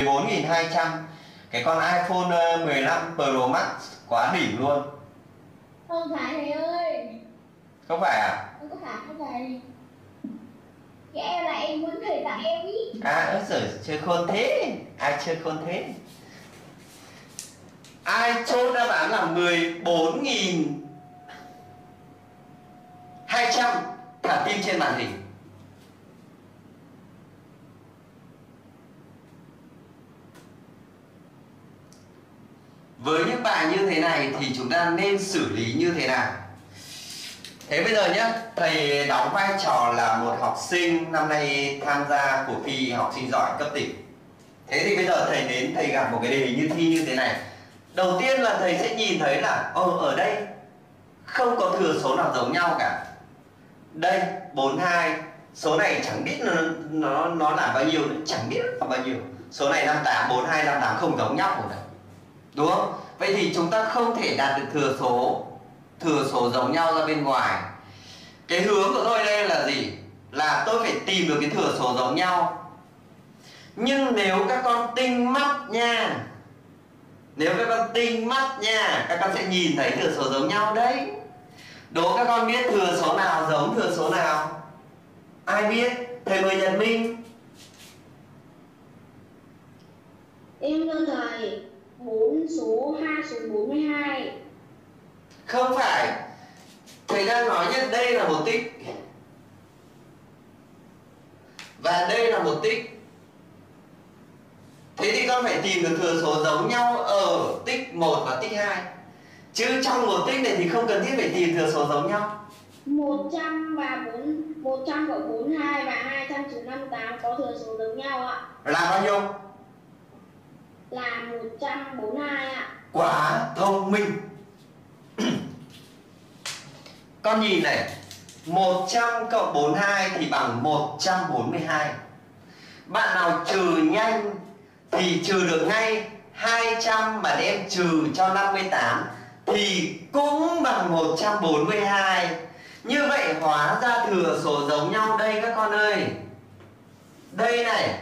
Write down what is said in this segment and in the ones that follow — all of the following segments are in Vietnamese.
14.200 cái con iPhone 15 Pro Max quá đỉnh luôn. Không phải thầy ơi. Không phải à? Không có phải không phải. Cái em là em muốn thầy tặng em ý. À ớt giời chơi khôn thế. Ai chơi khôn thế? Ai chốt đáp án là 14.000 200 thả tim trên màn hình với những bài như thế này thì chúng ta nên xử lý như thế nào? Thế bây giờ nhé thầy đóng vai trò là một học sinh năm nay tham gia cuộc thi học sinh giỏi cấp tỉnh. Thế thì bây giờ thầy đến, thầy gặp một cái đề như thi như thế này. Đầu tiên là thầy sẽ nhìn thấy là ờ ở đây không có thừa số nào giống nhau cả. Đây 42 số này chẳng biết nó nó nó là bao nhiêu chẳng biết là bao nhiêu. Số này 58 42 58 không giống nhau rồi. Đấy đúng không? Vậy thì chúng ta không thể đạt được thừa số thừa số giống nhau ra bên ngoài. Cái hướng của tôi đây là gì? Là tôi phải tìm được cái thừa số giống nhau. Nhưng nếu các con tinh mắt nha, nếu các con tinh mắt nha, các con sẽ nhìn thấy thừa số giống nhau đấy. Đố các con biết thừa số nào giống thừa số nào? Ai biết? Thầy mời nhật minh em thưa thầy bốn số hai số 42 không phải. Thầy đang nói nhất đây là một tích. Và đây là một tích. Thế thì con phải tìm được thừa số giống nhau ở tích 1 và tích 2 chứ trong một tích này thì không cần thiết phải tìm thừa số giống nhau. 100 và 4 100 cộng 42 và 200 trừ 58 có thừa số giống nhau ạ. Là bao nhiêu là 142 ạ. Quá thông minh. Con nhìn này 100 cộng 42 thì bằng 142 Bạn nào trừ nhanh thì trừ được ngay 200 mà đem trừ cho 58 thì cũng bằng 142 Như vậy hóa ra thừa số giống nhau đây các con ơi. Đây này,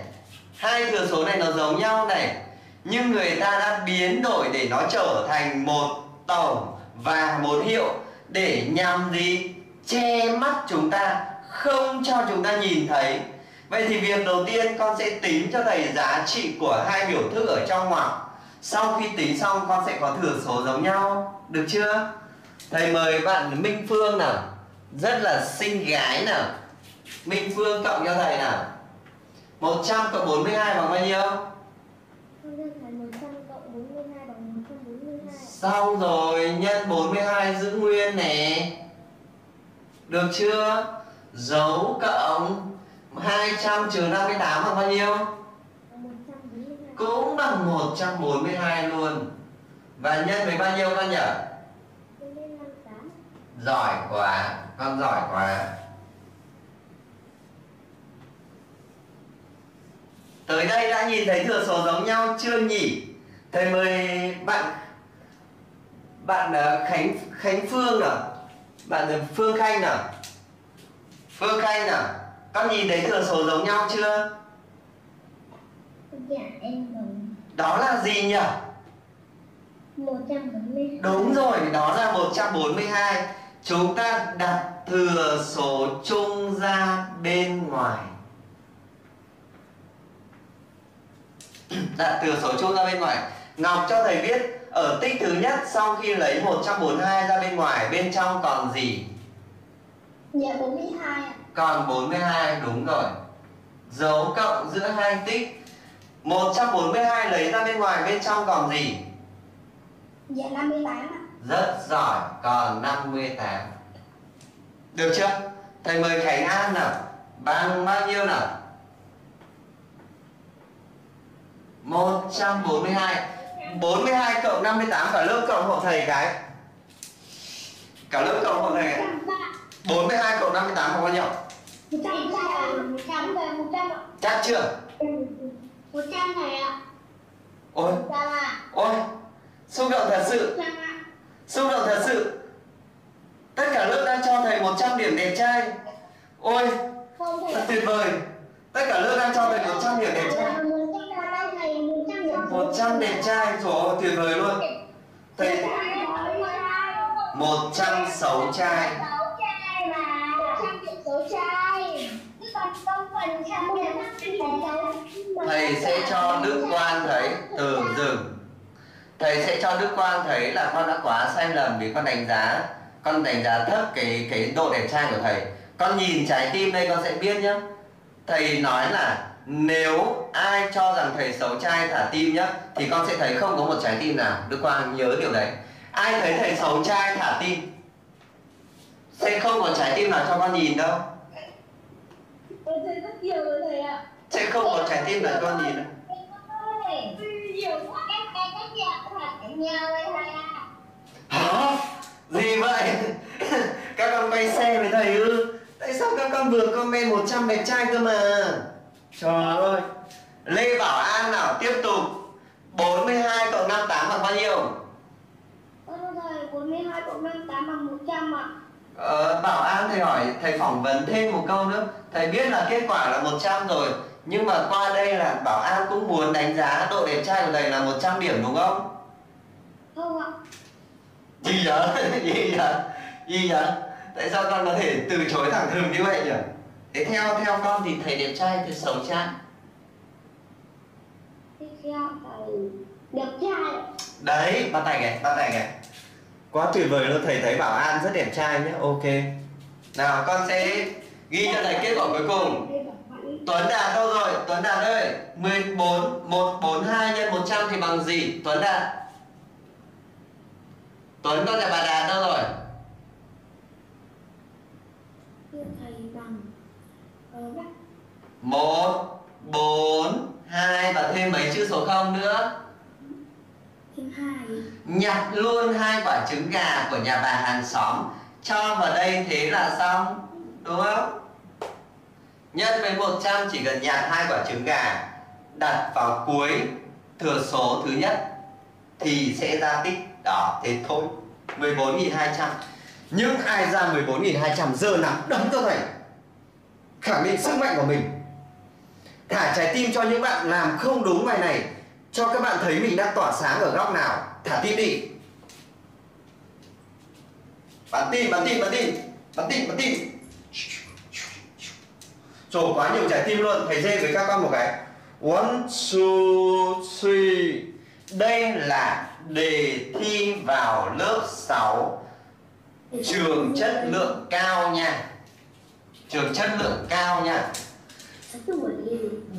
Hai thừa số này nó giống nhau này. Nhưng người ta đã biến đổi để nó trở thành một tổng và một hiệu Để nhằm gì? Che mắt chúng ta, Không cho chúng ta nhìn thấy Vậy thì việc đầu tiên con sẽ tính cho thầy giá trị của hai biểu thức ở trong ngoặc Sau khi tính xong, con sẽ có thừa số giống nhau Được chưa? Thầy mời bạn Minh Phương nào Rất là xinh gái nào Minh Phương cộng cho thầy nào 100 cộng 42 bằng bao nhiêu? Con thưa thầy 100 cộng 42 bằng 142 Xong rồi nhân 42 giữ nguyên nè Được chưa? Dấu cộng 200 trừ 58 bằng bao nhiêu? Cũng bằng 142 luôn Và nhân với bao nhiêu con nhỉ? Giỏi quá, con giỏi quá Tới đây đã nhìn thấy thừa số giống nhau chưa nhỉ? Thầy mời bạn bạn ờ, Khánh Khánh Phương nào Bạn ờ, Phương Khanh nào Phương Khanh nào Con nhìn thấy thừa số giống nhau chưa? Dạ em bằng Đó là gì nhỉ? 142 Đúng rồi, đó là 142 Chúng ta đặt thừa số chung ra bên ngoài. Đặt thừa số chung ra bên ngoài. Ngọc cho thầy biết Ở tích thứ nhất sau khi lấy 142 ra bên ngoài Bên trong còn gì? Dạ 42 ạ Còn 42 đúng rồi Dấu cộng giữa hai tích 142 lấy ra bên ngoài bên trong còn gì? Dạ 58 ạ Rất giỏi, còn 58 Được chưa? Thầy mời Khánh An nào Bằng bao nhiêu nào? 142 42 cộng 58 cả lớp cộng hộ thầy cái. Cả lớp cộng hộ thầy. 42 cộng 58 không bao nhiêu? 100 Chắc chưa? 100 này ạ Ôi, ôi Xúc động thật sự. Xúc động thật sự. Tất cả lớp đang cho thầy 100 điểm đẹp trai. Ôi, thật tuyệt vời. Tất cả lớp đang cho thầy 100 điểm đẹp trai Một trăm là thầy 100 đẹp trai rồi tuyệt vời luôn. Thầy 106 trai trai. Trăm thầy sẽ cho đức quan thấy từ dừng. Thầy sẽ cho đức quan thấy là con đã quá sai lầm vì con đánh giá, con đánh giá thấp cái cái độ đẹp trai của thầy. Con nhìn trái tim đây con sẽ biết nhá. Thầy nói là nếu ai cho rằng thầy xấu trai thả tim nhá thì con sẽ thấy không có một trái tim nào đức quang nhớ điều đấy ai thấy thầy xấu trai thả tim sẽ không có trái tim nào cho con nhìn đâu Tôi thấy rất nhiều rồi thầy ạ. sẽ không có trái tim nào cho con nhìn đâu nhiều quá em cái dạng là cái nhau ấy thầy ạ Hả? Gì vậy? các con quay xe với thầy ư? Tại sao các con vừa comment 100 đẹp trai cơ mà? Trời ơi! Lê Bảo An nào, tiếp tục 42 cộng 58 bằng bao nhiêu? Ơ thầy, 42 cộng 58 bằng 100 ạ. Ờ, Bảo An thầy hỏi, thầy phỏng vấn thêm một câu nữa Thầy biết là kết quả là 100 rồi Nhưng mà qua đây là Bảo An cũng muốn đánh giá độ đẹp trai của thầy là 100 điểm đúng không? Không ạ. gì vậy gì vậy gì vậy tại sao con có thể từ chối thẳng thừng như vậy nhỉ thế theo theo con thì thầy đẹp trai thì xấu trai Tiếp theo thầy đẹp trai đấy bắt tay kìa bắt tay kìa quá tuyệt vời luôn thầy thấy bảo an rất đẹp trai nhé ok. Nào con sẽ ghi cho thầy kết quả cuối cùng. Tuấn Đạt đâu rồi? Tuấn Đạt ơi 14 142 nhân 100 thì bằng gì? Tuấn Đạt. Tuấn con nhà bà Đạt đâu rồi? 1 4 2 và thêm mấy chữ số 0 nữa? Nhặt luôn hai quả trứng gà của nhà bà hàng xóm. Cho vào đây thế là xong, đúng không? Nhân với 100 chỉ cần nhặt hai quả trứng gà. Đặt vào cuối thừa số thứ nhất thì sẽ ra tích đó thế thôi. 14.200 nhưng ai ra 14.200 giờ nắm đấm cho thầy. Khẳng định sức mạnh của mình thả trái tim cho những bạn làm không đúng bài này, cho các bạn thấy mình đang tỏa sáng ở góc nào. Thả tim đi. Bắn tim bắn tim bắn tim. Bắn tim bắn tim. Trổ quá nhiều trái tim luôn. Thầy dê với các con một cái. One, two, three. Đây là đề thi vào lớp 6 trường chất lượng cao nha. Trường chất lượng cao nha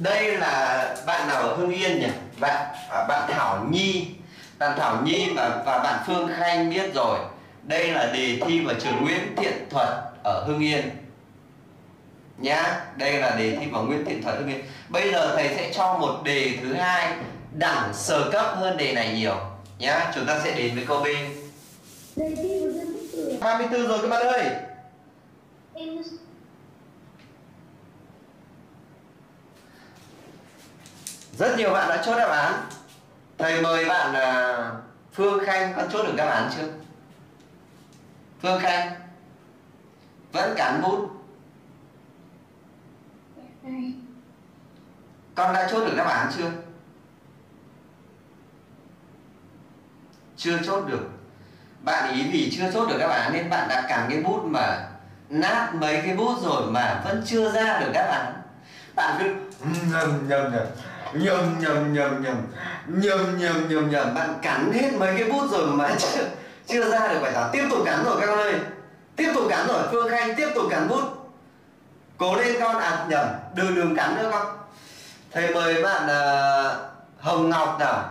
đây là bạn nào ở hưng yên nhỉ? Bạn à, bạn thảo nhi. Bạn thảo nhi và và bạn phương khanh biết rồi. Đây là đề thi vào trường nguyễn thiện thuật ở hưng yên. Nhá đây là đề thi vào nguyễn thiện thuật hưng yên. Bây giờ thầy sẽ cho một đề thứ hai đẳng sơ cấp hơn đề này nhiều. Nhá chúng ta sẽ đến với câu b. Đề thi của dân quốc tử 34 rồi các bạn ơi. Em rất nhiều bạn đã chốt đáp án. Thầy mời bạn là phương khanh có chốt được đáp án chưa? Phương khanh, vẫn cắn bút con đã chốt được đáp án chưa? Chưa chốt được. Bạn ý vì chưa chốt được đáp án nên bạn đã cắn cái bút mà nát mấy cái bút rồi mà vẫn chưa ra được đáp án. Bạn cứ ừ, nhầm nhầm nhầm nhầm nhầm nhầm nhầm. Nhầm nhầm nhầm nhầm. Bạn cắn hết mấy cái bút rồi mà chưa chưa ra được bài toán. Tiếp tục cắn rồi các con ơi. Tiếp tục cắn rồi. Phương khanh tiếp tục cắn bút. Cố lên con. À nhầm. Đừng đừng cắn nữa con. Thầy mời bạn à, hồng ngọc nào.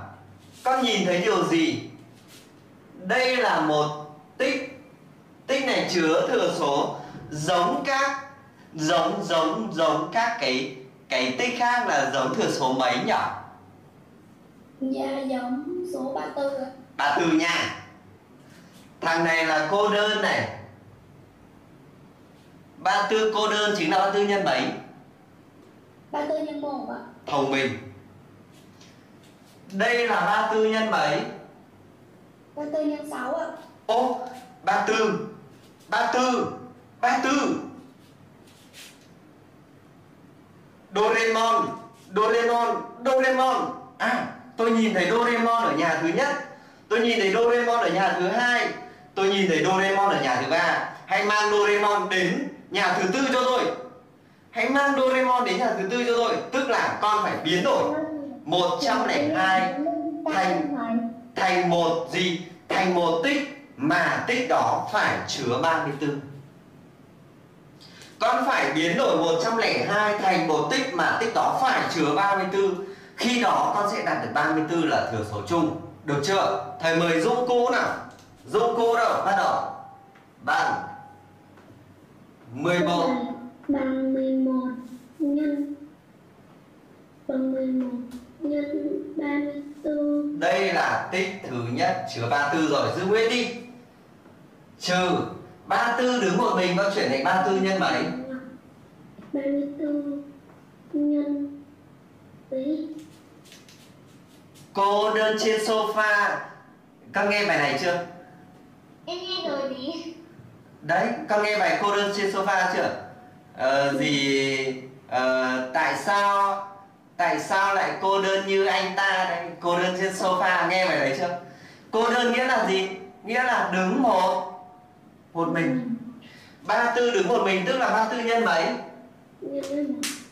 Con nhìn thấy điều gì? Đây là một tích tích này chứa thừa số giống các giống giống giống các cái cái tích khác là giống thừa số mấy nhỉ? Dạ giống số 34 ạ. 34 nha. Thằng này là cô đơn này. 34 cô đơn chính là 34 nhân mấy? 34 nhân 1 ạ. Thông minh. Đây là 34 nhân mấy? 34 nhân 6 ạ. Ô 34 34 34 Doraemon Doraemon Doraemon. À tôi nhìn thấy Doraemon ở nhà thứ nhất. Tôi nhìn thấy Doraemon ở nhà thứ hai. Tôi nhìn thấy Doraemon ở nhà thứ ba. Hãy mang Doraemon đến nhà thứ tư cho tôi. Hãy mang Doraemon đến nhà thứ tư cho tôi. Tức là con phải biến đổi. 102 thành thành một gì? Thành một tích mà tích đó phải chứa 34 con phải biến đổi 102 thành một tích mà tích đó phải chứa 34 khi đó con sẽ đạt được 34 là thừa số chung. Được chưa? Thầy mời Dũng Cũ nào? Dũng Cũ đâu bắt đầu. Bằng 11 bằng 11 nhân. bằng 11 nhân 34 đây là tích thứ nhất chứa 34 rồi. Giữ nguyên đi. Trừ 34 đứng một mình con chuyển thành 34 nhân mấy? 34 nhân với cô đơn trên sofa. Con nghe bài này chưa? Em nghe rồi đi đấy con nghe bài cô đơn trên sofa chưa? Ờ, gì ờ, tại sao tại sao lại cô đơn như anh ta đấy cô đơn trên sofa nghe bài đấy chưa? Cô đơn nghĩa là gì? Nghĩa là đứng một một mình. Ba tư đứng một mình, tức là ba tư nhân mấy?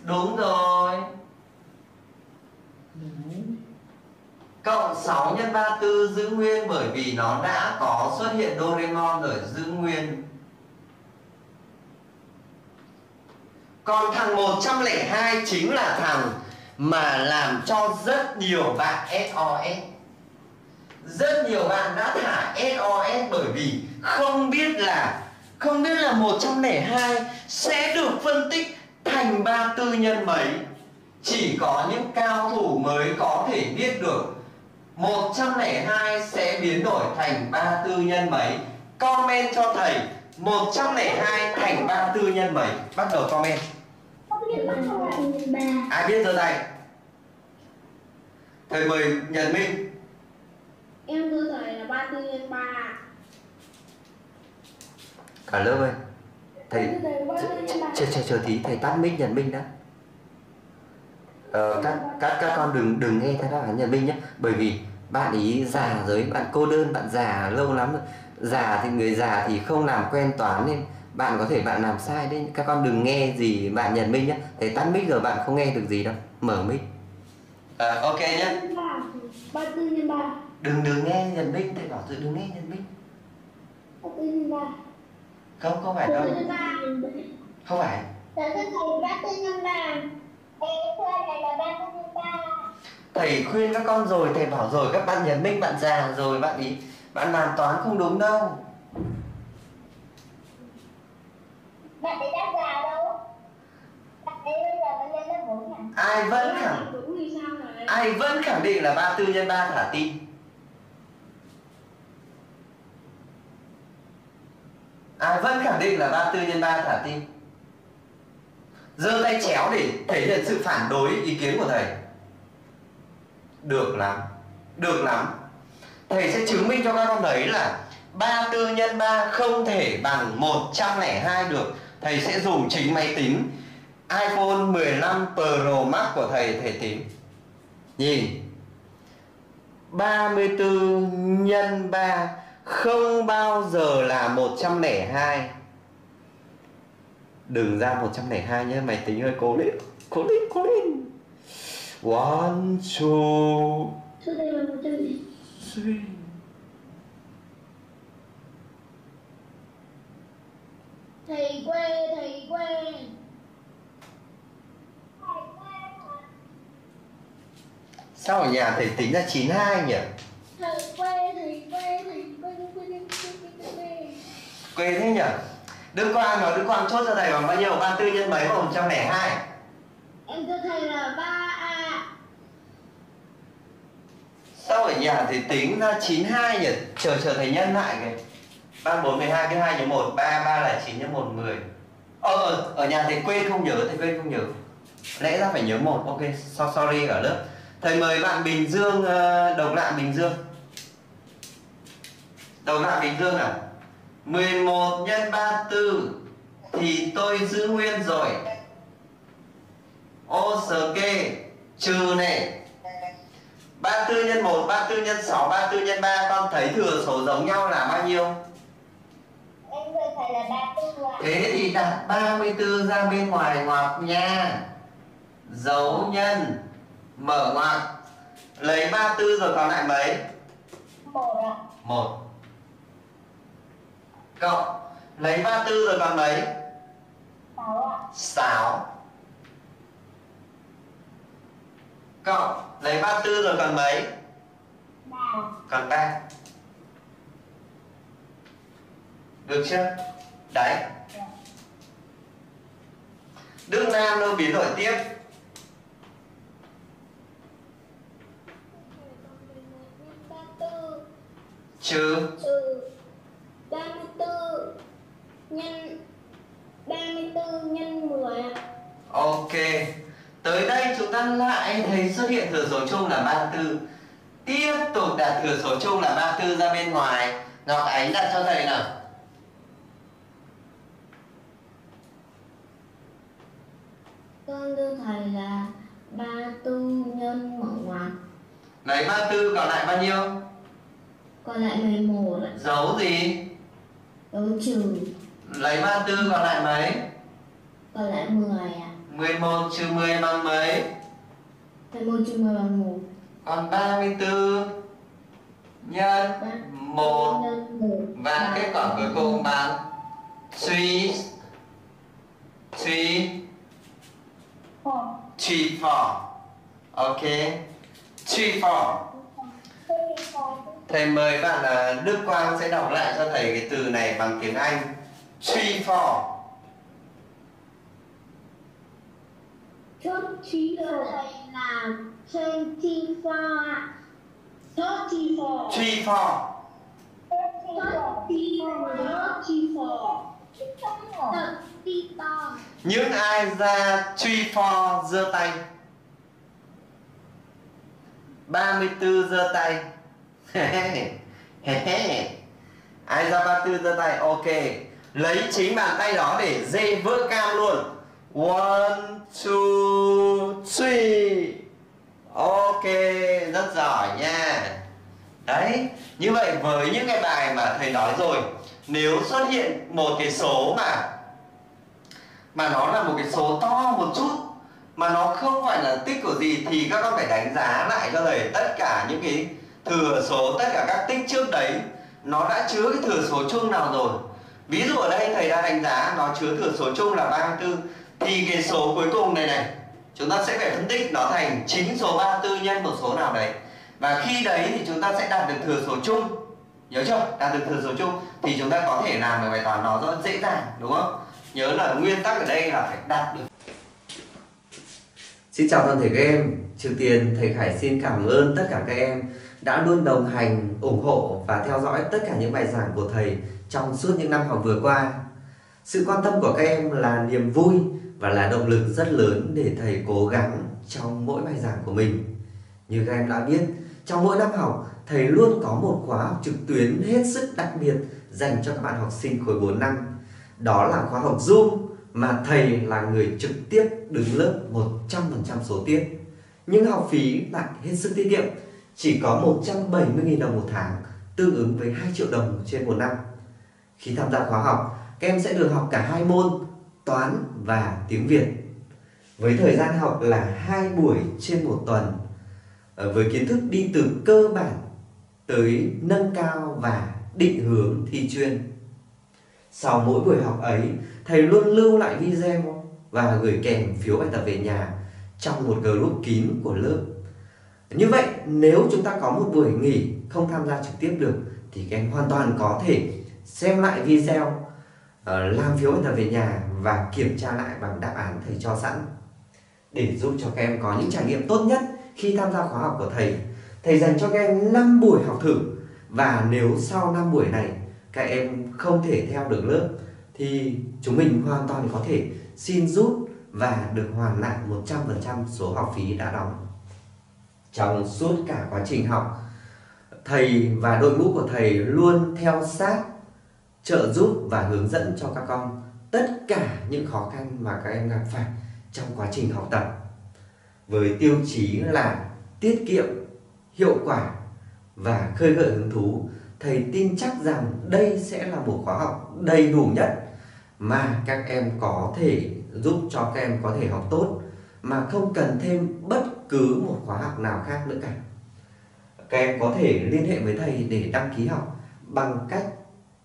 Đúng rồi. Cộng 6 nhân 34 giữ nguyên bởi vì nó đã có xuất hiện Doraemon rồi, giữ nguyên. Còn thằng 102 chính là thằng mà làm cho rất nhiều bạn SOS Rất nhiều bạn đã thả SOS bởi vì không biết là, không biết là 102 sẽ được phân tích thành 34 nhân mấy. Chỉ có những cao thủ mới có thể biết được 102 sẽ biến đổi thành 34 nhân mấy. Comment cho thầy 102 thành 34 nhân mấy. Bắt đầu comment. Ai biết giơ tay Thầy mời Nhật Minh. Em thưa thầy là 34 nhân 3 Cả lớp ơi. Thầy Thầy thầy 34 nhân 3 chờ chờ chờ tí thầy tắt mic Nhật Minh đã. Ờ, các các các con đừng đừng nghe theo đáp án Nhật Minh nhé. Bởi vì bạn ý già rồi bạn cô đơn bạn già lâu lắm rồi. Già thì người già thì không làm quen toán nên bạn có thể bạn làm sai đấy. Các con đừng nghe gì bạn Nhật Minh nhé. Thầy tắt mic rồi bạn không nghe được gì đâu. Mở mic. À, ok nhé. Nhân 3 34 nhân 3 đừng đừng nghe Nhật Minh thầy bảo tự đừng nghe Nhật Minh. 34 nhân 3 không không phải đâu. Nhân 3 không phải. Thầy 34 nhân 3 Em thưa thầy là 34 nhân 3 thầy khuyên các con rồi thầy bảo rồi các bạn Nhật Minh bạn già rồi bạn ý bạn làm toán không đúng đâu. Bạn ấy đã già đâu? Bạn ấy bây giờ vẫn lên lớp 4 hả? ai vẫn khẳng ai vẫn khẳng định là 34 nhân 3 khả tin À, ai vẫn khẳng định là 34 x 3 khả tin giơ tay chéo để thể hiện sự phản đối ý kiến của thầy. Được lắm được lắm. Thầy sẽ chứng minh cho các con đấy là 34 x 3 không thể bằng 102 được. Thầy sẽ dùng chính máy tính iPhone 15 Pro Max của thầy thầy tính. Nhìn. 34 nhân 3 không bao giờ là 102 Đừng ra 102 nhé Mày tính ơi cố lên Cố lên cố lên One, two, thưa thầy là 100 này three. Thầy quê thầy quê. Sao ở nhà thầy tính ra 92 nhỉ quê thầy quê thầy quê quê quê quê quê thế nhỉ? Đức Quang nói Đức Quang chốt cho thầy bằng bao nhiêu? 34 nhân mấy bằng 102 em thưa thầy là 3 a. Sao ở nhà thì tính ra 92 nhỉ? Chờ chờ thầy nhân lại kìa. 3, 4, 12, cái 2 nhân 1 3, 3 là 9 nhân 1, 10 Ờ, ở, ở nhà thầy quên không nhớ, thầy quên không nhớ. Lẽ ra phải nhớ một, ok, so, sorry ở lớp. Thầy mời bạn Bình Dương, ờ, độc lạ Bình Dương Độc lạ Bình Dương nào 11 nhân 34 Thì tôi giữ nguyên rồi Ô sờ kê Trừ này 34 nhân 1, 34 nhân 6, 34 nhân 3 Con thấy thừa số giống nhau là bao nhiêu? Em vừa phải là 34 ạ. Thế thì đặt 34 ra bên ngoài ngoặc nha Dấu nhân Mở ngoặc Lấy 34 rồi còn lại mấy? Một ạ. 1 Cộng Lấy 34 rồi còn mấy? Sáu ạ. 6 Cộng Lấy 34 rồi còn mấy? Ba. Còn 3 Được chưa? Đấy Đức Nam đâu biến đổi tiếp Trừ trừ 34 nhân 34 nhân 10 ạ. Ok Tới đây chúng ta lại thấy xuất hiện thừa số chung là 34 Tiếp tục đặt thừa số chung là 34 ra bên ngoài Ngọc Ánh đặt cho thầy nào Con đưa thầy là 34 nhân mở ngoặc Lấy 34 còn lại bao nhiêu? Còn lại 11 ạ Dấu gì? Dấu trừ Lấy 34 còn lại mấy? Còn lại 10 ạ 11 trừ 10 bằng mấy? 11 trừ 10 bằng 1 Còn 34 nhân 1 nhân 1 Và kết quả cuối cùng bằng Suy Suy. Three four Ok. Three four Thế thì có Thầy mời bạn là Đức Quang sẽ đọc lại cho thầy cái từ này bằng tiếng Anh. Three four Chốt trí đưa thầy là 24 ạ. 34 Three four Chốt Thật đi to Những ai ra three four giơ tay. 34 giơ tay Ai ra ba tư ra tay Ok. Lấy chính bàn tay đó để dê vỡ cam luôn. One, two, three. Ok, rất giỏi nha. Đấy, như vậy với những cái bài mà thầy nói rồi Nếu xuất hiện một cái số mà Mà nó là một cái số to một chút Mà nó không phải là tích của gì Thì các con phải đánh giá lại cho thầy Tất cả những cái thừa số Tất cả các tích trước đấy, Nó đã chứa cái thừa số chung nào rồi? Ví dụ ở đây thầy đã đánh giá, Nó chứa thừa số chung là 34 Thì cái số cuối cùng này này, Chúng ta sẽ phải phân tích nó thành chính số 34 nhân một số nào đấy. Và khi đấy thì chúng ta sẽ đạt được thừa số chung. Nhớ chưa? Đạt được thừa số chung. Thì chúng ta có thể làm được bài toán nó rất dễ dàng, Đúng không? Nhớ là nguyên tắc ở đây là phải đạt được. Xin chào toàn thể các em. Trước tiên, thầy Khải xin cảm ơn tất cả các em đã luôn đồng hành, ủng hộ và theo dõi tất cả những bài giảng của thầy trong suốt những năm học vừa qua. Sự quan tâm của các em là niềm vui và là động lực rất lớn để thầy cố gắng trong mỗi bài giảng của mình. Như các em đã biết, trong mỗi năm học, thầy luôn có một khóa học trực tuyến hết sức đặc biệt dành cho các bạn học sinh khối 4 năm. Đó là khóa học Zoom mà thầy là người trực tiếp đứng lớp 100% số tiết. Nhưng học phí lại hết sức tiết kiệm, chỉ có 170.000 đồng một tháng, tương ứng với 2 triệu đồng trên một năm. Khi tham gia khóa học, các em sẽ được học cả hai môn toán và tiếng Việt. Với thời gian học là hai buổi trên một tuần, ờ, với kiến thức đi từ cơ bản tới nâng cao và định hướng thi chuyên. Sau mỗi buổi học ấy, thầy luôn lưu lại video và gửi kèm phiếu bài tập về nhà trong một group kín của lớp. Như vậy, nếu chúng ta có một buổi nghỉ không tham gia trực tiếp được thì các em hoàn toàn có thể xem lại video, ờ, làm phiếu bài tập về nhà và kiểm tra lại bằng đáp án thầy cho sẵn để giúp cho các em có những trải nghiệm tốt nhất khi tham gia khóa học của thầy. Thầy dành cho các em 5 buổi học thử và nếu sau 5 buổi này các em không thể theo được lớp thì chúng mình hoàn toàn có thể xin rút và được hoàn lại 100% số học phí đã đóng. Trong suốt cả quá trình học, thầy và đội ngũ của thầy luôn theo sát, trợ giúp và hướng dẫn cho các con tất cả những khó khăn mà các em gặp phải trong quá trình học tập. Với tiêu chí là tiết kiệm hiệu quả và khơi gợi hứng thú thầy tin chắc rằng đây sẽ là một khóa học đầy đủ nhất mà các em có thể giúp cho các em có thể học tốt mà không cần thêm bất cứ một khóa học nào khác nữa cả. Các em có thể liên hệ với thầy để đăng ký học bằng cách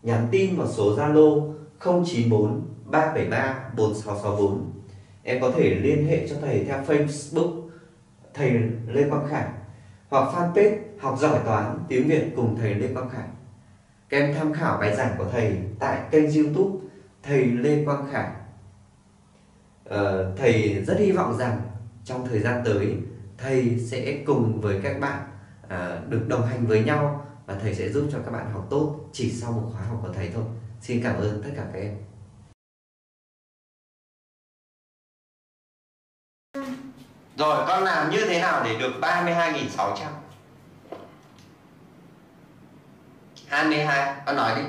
nhắn tin vào số Zalo 094 373 4664 em có thể liên hệ cho thầy theo Facebook thầy Lê Quang Khải hoặc fanpage học giỏi toán tiếng Việt cùng thầy Lê Quang Khải. Các em tham khảo bài giảng của thầy tại kênh youtube thầy Lê Quang Khải. Ờ, thầy rất hy vọng rằng trong thời gian tới thầy sẽ cùng với các bạn à, được đồng hành với nhau và thầy sẽ giúp cho các bạn học tốt chỉ sau một khóa học của thầy thôi. Xin cảm ơn tất cả các em. Rồi con làm như thế nào để được 32.600 22 Con nói đi.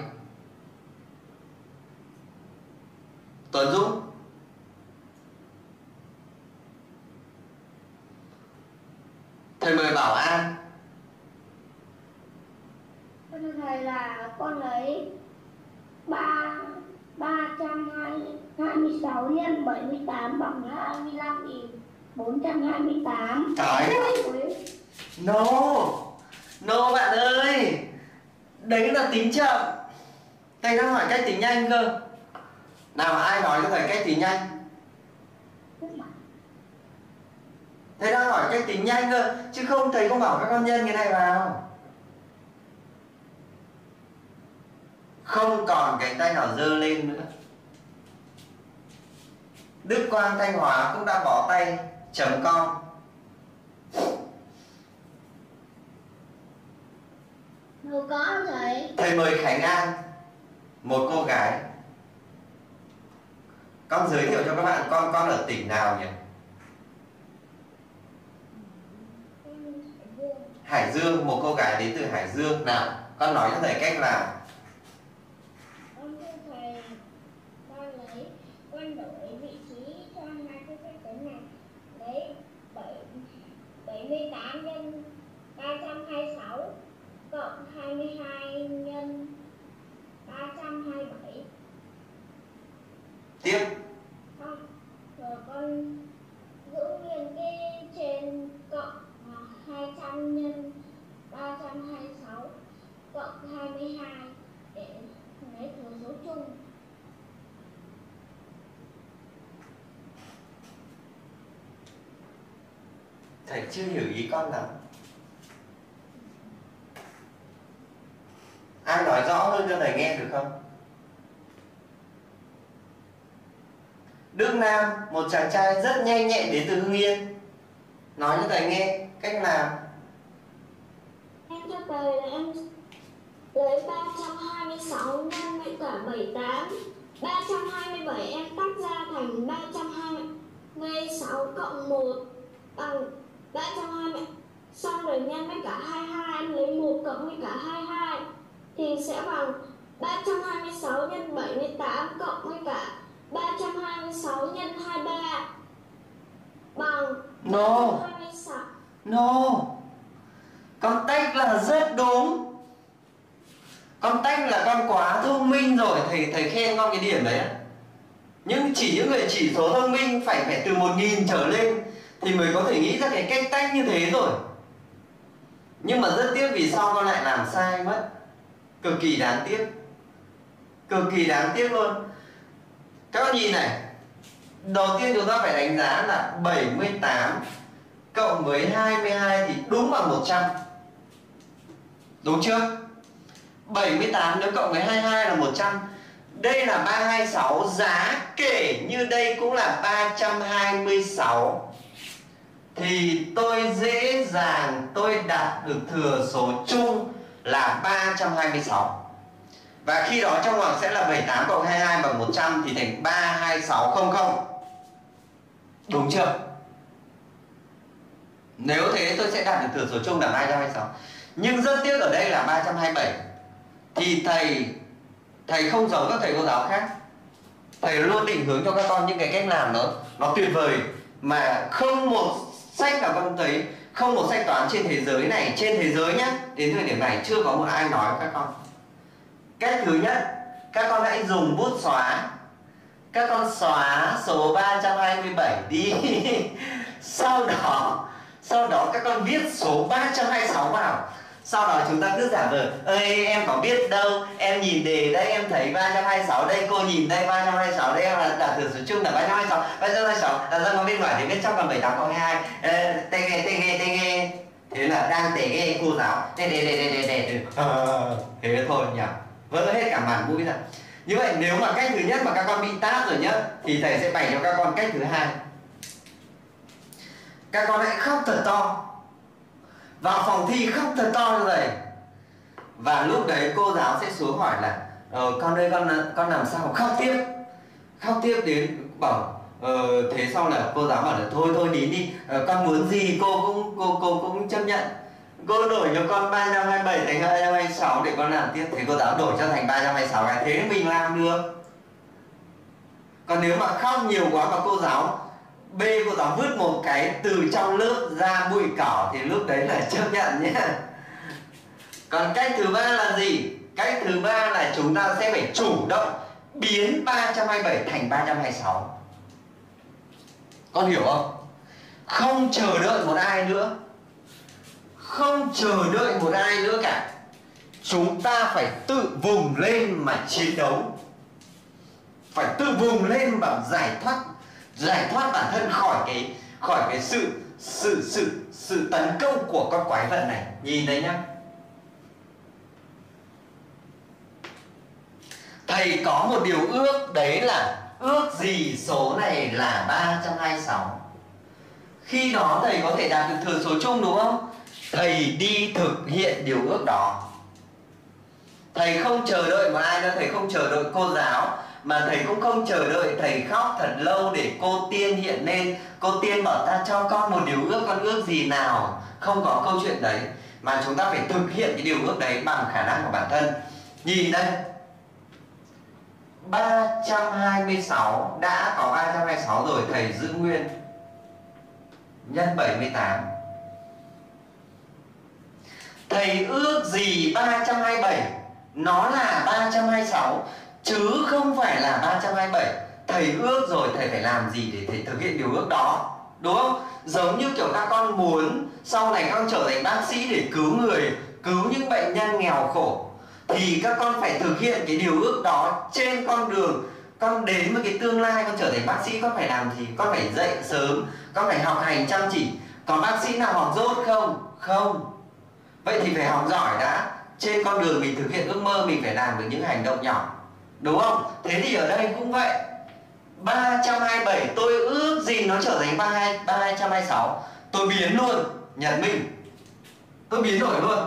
Tuấn Dũng Thầy mời Bảo An. Thưa thầy là con lấy ba ba trăm hai mươi sáu nhân bảy mươi tám bằng hai mươi lăm nghìn bốn trăm hai mươi tám. Trời No No bạn ơi. Đấy là tính chậm Thầy đang hỏi cách tính nhanh cơ. Nào ai nói cho thầy cách tính nhanh Thầy đang hỏi cách tính nhanh cơ Chứ không thầy không bảo các con nhân cái này vào. Không còn cánh tay nào dơ lên nữa. Đức Quang Thanh Hóa cũng đã bỏ tay chấm con. Đâu có thầy? Thầy mời Khánh An Một cô gái. Con giới thiệu cho các bạn con con ở tỉnh nào nhỉ? Hải Dương, một cô gái đến từ Hải Dương. Nào, con nói cho thầy cách làm Con thưa thầy Con lấy Con đổi vị trí cho hai cái phép tính này. Lấy 7, 78 nhân 326 Cộng 22 nhân 327 Tiếp. Xong Rồi con giữ nguyên cái trên cộng 200 nhân 326 cộng 22 để lấy thừa số chung. Thầy chưa hiểu ý con lắm Ai nói rõ hơn cho thầy nghe được không? Đức Nam, một chàng trai rất nhanh nhẹn đến từ Hưng Yên Nói cho thầy nghe cách làm. Em cho thầy là em lấy 326 nhân với cả 78 327 em tách ra thành 326 cộng 1 bằng 320 Xong rồi nhân với cả 22 em lấy 1 cộng với cả 22 Thì sẽ bằng 326 nhân 78 cộng với cả 326 nhân 23 Bằng No. 26 No. Con tách là rất đúng. Con tách là con quá thông minh rồi. Thầy thầy khen con cái điểm đấy. Nhưng chỉ những người chỉ số thông minh Phải phải từ 1.000 trở lên Thì mới có thể nghĩ ra cái cách tách như thế rồi. Nhưng mà rất tiếc vì sao con lại làm sai mất. Cực kỳ đáng tiếc. Cực kỳ đáng tiếc luôn. Các con nhìn này. Đầu tiên chúng ta phải đánh giá là 78 cộng với 22 thì đúng bằng 100 Đúng chưa? 78 nếu cộng với 22 là 100 Đây là 326 Giá kể như đây cũng là 326 Thì tôi dễ dàng tôi đạt được thừa số chung là 326 Và khi đó trong ngoặc sẽ là 78 cộng 22 bằng 100 Thì thành 32600 Đúng chưa? Nếu thế tôi sẽ đạt được thừa số chung là 326 Nhưng rất tiếc ở đây là 327 Thì thầy Thầy không giống các thầy cô giáo khác. Thầy luôn định hướng cho các con những cái cách làm nó Nó tuyệt vời Mà không một sách nào con thấy, không một sách toán trên thế giới này, trên thế giới nhé đến thời điểm này chưa có một ai nói các con. Cách thứ nhất, các con hãy dùng bút xóa. Các con xóa số 327 đi. Sau đó sau đó các con viết số 326 vào. Sau đó chúng ta cứ giả vờ ơi em có biết đâu, em nhìn đề đây em thấy 326 đây, cô nhìn đây 326 đây, em là giả thử số chung là 326 326 là ra có bên ngoài thì biết trong còn 78 cộng 2 tê ghê tê ghê tê ghê. Thế là đang tê ghê, cô giáo. Tê đề đề đề đề đề thế thôi nhỉ. Vỡ hết cả màn mũi rồi như vậy nếu mà cách thứ nhất mà các con bị tát rồi nhá, thì thầy sẽ bày cho các con cách thứ hai các con hãy khóc thật to. Vào phòng thi khóc thật to như vậy. Và lúc đấy cô giáo sẽ xuống hỏi là ờ, con ơi con con làm sao khóc tiếp? Khóc tiếp đến bảo ờ, thế sau là cô giáo bảo là thôi thôi đi đi. Ờ, con muốn gì cô cũng cô cô cũng chấp nhận. Cô đổi cho con 327 thành 226 để con làm tiếp. Thì cô giáo đổi cho thành 326 cái thế mình làm được. Còn nếu mà khóc nhiều quá mà cô giáo B cô giáo vứt một cái từ trong lớp ra bụi cỏ thì lúc đấy là chấp nhận nhé còn cách thứ ba là gì? Cách thứ ba là chúng ta sẽ phải chủ động biến 327 thành 326 con hiểu không? Không chờ đợi một ai nữa. Không chờ đợi một ai nữa cả. Chúng ta phải tự vùng lên mà chiến đấu. Phải tự vùng lên mà giải thoát giải thoát bản thân khỏi cái khỏi cái sự sự sự sự tấn công của con quái vật này. Nhìn đây nhá. Thầy có một điều ước, đấy là ước gì số này là 326 khi đó thầy có thể đạt được thừa số chung, đúng không? Thầy đi thực hiện điều ước đó. Thầy không chờ đợi một ai nữa, thầy không chờ đợi cô giáo mà thầy cũng không chờ đợi, thầy khóc thật lâu để cô tiên hiện lên. Cô tiên bảo ta cho con một điều ước, con ước gì nào? Không có câu chuyện đấy. Mà chúng ta phải thực hiện cái điều ước đấy bằng khả năng của bản thân. Nhìn đây. 326 đã có 326 rồi, thầy giữ nguyên. Nhân 78 thầy ước gì 327 nó là 326 chứ không phải là 327 thầy ước rồi, thầy phải làm gì để thầy thực hiện điều ước đó? Đúng không? Giống như kiểu các con muốn sau này các con trở thành bác sĩ để cứu người, cứu những bệnh nhân nghèo khổ. Thì các con phải thực hiện cái điều ước đó trên con đường. Con đến với cái tương lai, con trở thành bác sĩ, con phải làm gì? Con phải dậy sớm, con phải học hành chăm chỉ. Còn bác sĩ nào học dốt không? Không. Vậy thì phải học giỏi đã. Trên con đường mình thực hiện ước mơ, mình phải làm được những hành động nhỏ. Đúng không? Thế thì ở đây cũng vậy 327 tôi ước gì nó trở thành 32, 326 Tôi biến luôn Nhật Minh Tôi biến đổi luôn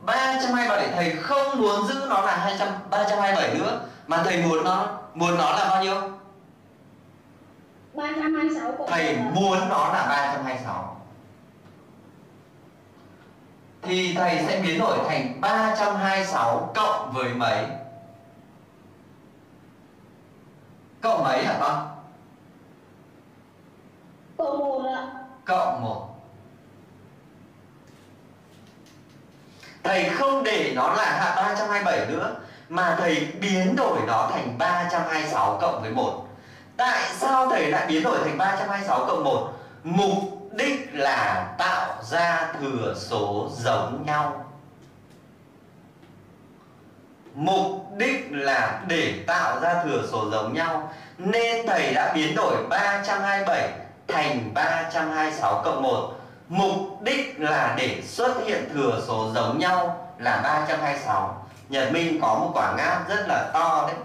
327 thầy không muốn giữ nó là 200, 327 nữa Mà thầy muốn nó muốn nó là bao nhiêu? 326 Thầy muốn nó là 326 Thì thầy sẽ biến đổi thành 326 cộng với mấy? Cộng mấy hả con? Cộng 1 ạ Cộng 1 Thầy không để nó là 327 nữa Mà thầy biến đổi nó thành 326 cộng với 1 Tại sao thầy lại biến đổi thành 326 cộng 1? Mục đích là tạo ra thừa số giống nhau Mục đích là để tạo ra thừa số giống nhau. Nên thầy đã biến đổi 327 thành 326 cộng 1 Mục đích là để xuất hiện thừa số giống nhau là 326 Nhật Minh có một quả ngáp rất là to đấy.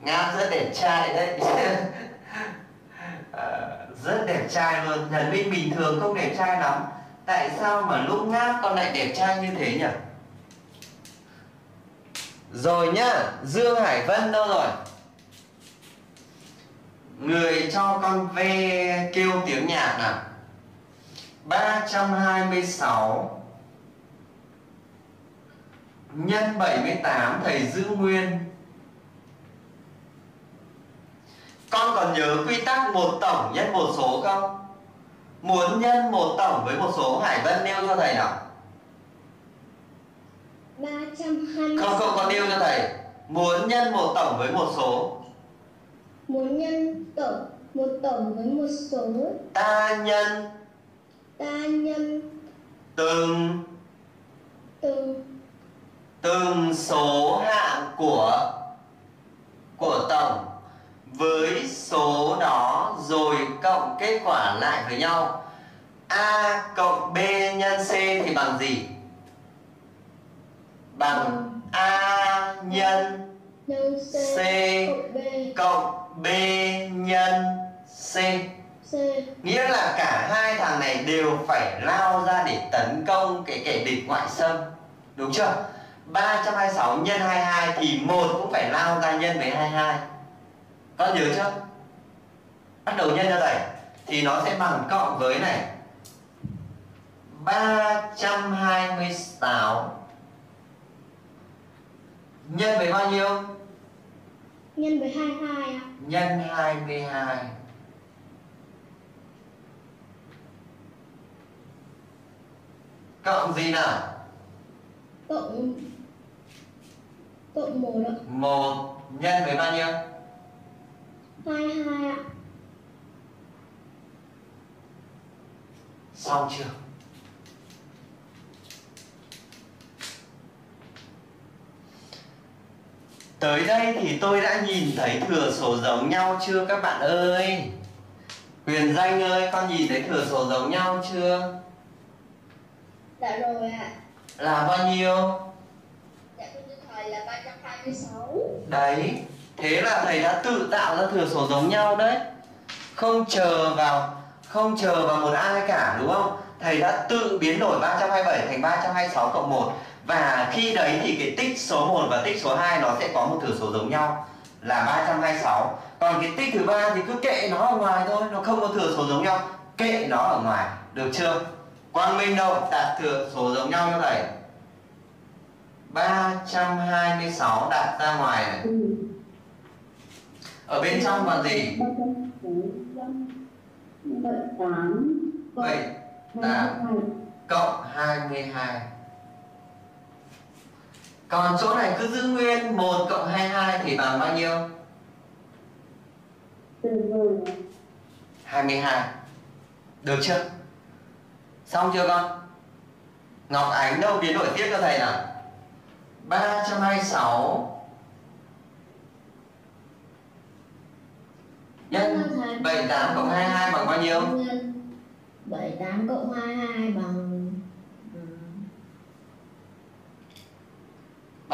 Ngáp rất đẹp trai đấy. Ờ, rất đẹp trai luôn. Nhật Minh bình thường không đẹp trai lắm. Tại sao mà lúc ngáp con lại đẹp trai như thế nhỉ? Rồi nhá, Dương Hải Vân đâu rồi? Người cho con ve kêu tiếng nhạc nào 326 Nhân 78 thầy giữ nguyên Con còn nhớ quy tắc một tổng nhân một số không? muốn nhân một tổng với một số Hải Vân nêu cho thầy nào 326 không không có nêu cho thầy. Muốn nhân một tổng với một số. Muốn nhân tổng một tổng với một số. Ta nhân ta nhân từng từng. từng số hạng của của tổng với số đó rồi cộng kết quả lại với nhau. A cộng b nhân c thì bằng gì bằng a nhân c, cộng b. nhân c. Nghĩa là cả hai thằng này đều phải lao ra để tấn công cái kẻ địch ngoại xâm. Đúng chưa? 326 nhân 22 thì một cũng phải lao ra nhân với 22 con nhớ chưa? Bắt đầu nhân cho thầy thì nó sẽ bằng cộng với này. 326 nhân với bao nhiêu? Nhân với 22 ạ. Nhân 22 cộng gì nào? Cộng cộng 1 ạ. Một. Nhân với bao nhiêu? 22 ạ. Xong chưa tới đây thì tôi đã nhìn thấy thừa số giống nhau chưa các bạn ơi? Huyền danh ơi con nhìn thấy thừa số giống nhau chưa? Dạ rồi ạ. Là bao nhiêu? Dạ thưa thầy là 326 đấy thế là thầy đã tự tạo ra thừa số giống nhau đấy. Không chờ vào không chờ vào một ai cả đúng không? Thầy đã tự biến đổi 327 thành 326 cộng 1 và khi đấy thì cái tích số 1 và tích số 2 nó sẽ có một thừa số giống nhau là 326 còn cái tích thứ ba thì cứ kệ nó ở ngoài thôi nó không có thừa số giống nhau. Kệ nó ở ngoài được chưa? Quang minh đâu? Đặt thừa số giống nhau cho thầy 326 đặt ra ngoài này. Ở bên trong là gì? Bảy tám 7 8 cộng 22 Còn chỗ này cứ giữ nguyên 1 cộng 22 thì bằng bao nhiêu? 22 Được chưa? Xong chưa con? Ngọc Ánh đâu biến đổi tiếp cho thầy nào 326 Nhân 78 cộng 22 bằng bao nhiêu? 78 cộng 22 bằng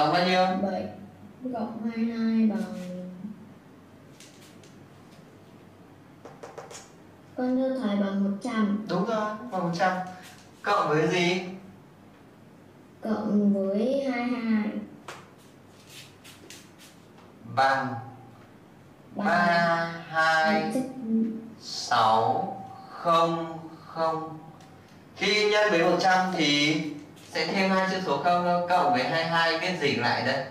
Bằng bao nhiêu? 7 cộng 22 bằng. Con thưa thầy bằng 100 Đúng rồi, bằng 100 Cộng với gì? cộng với 22 Bằng 3, 2, 6, 0, 0 Khi nhân với 100 thì sẽ thêm hai chữ số 0 Cộng với 22 viết dịch lại đây?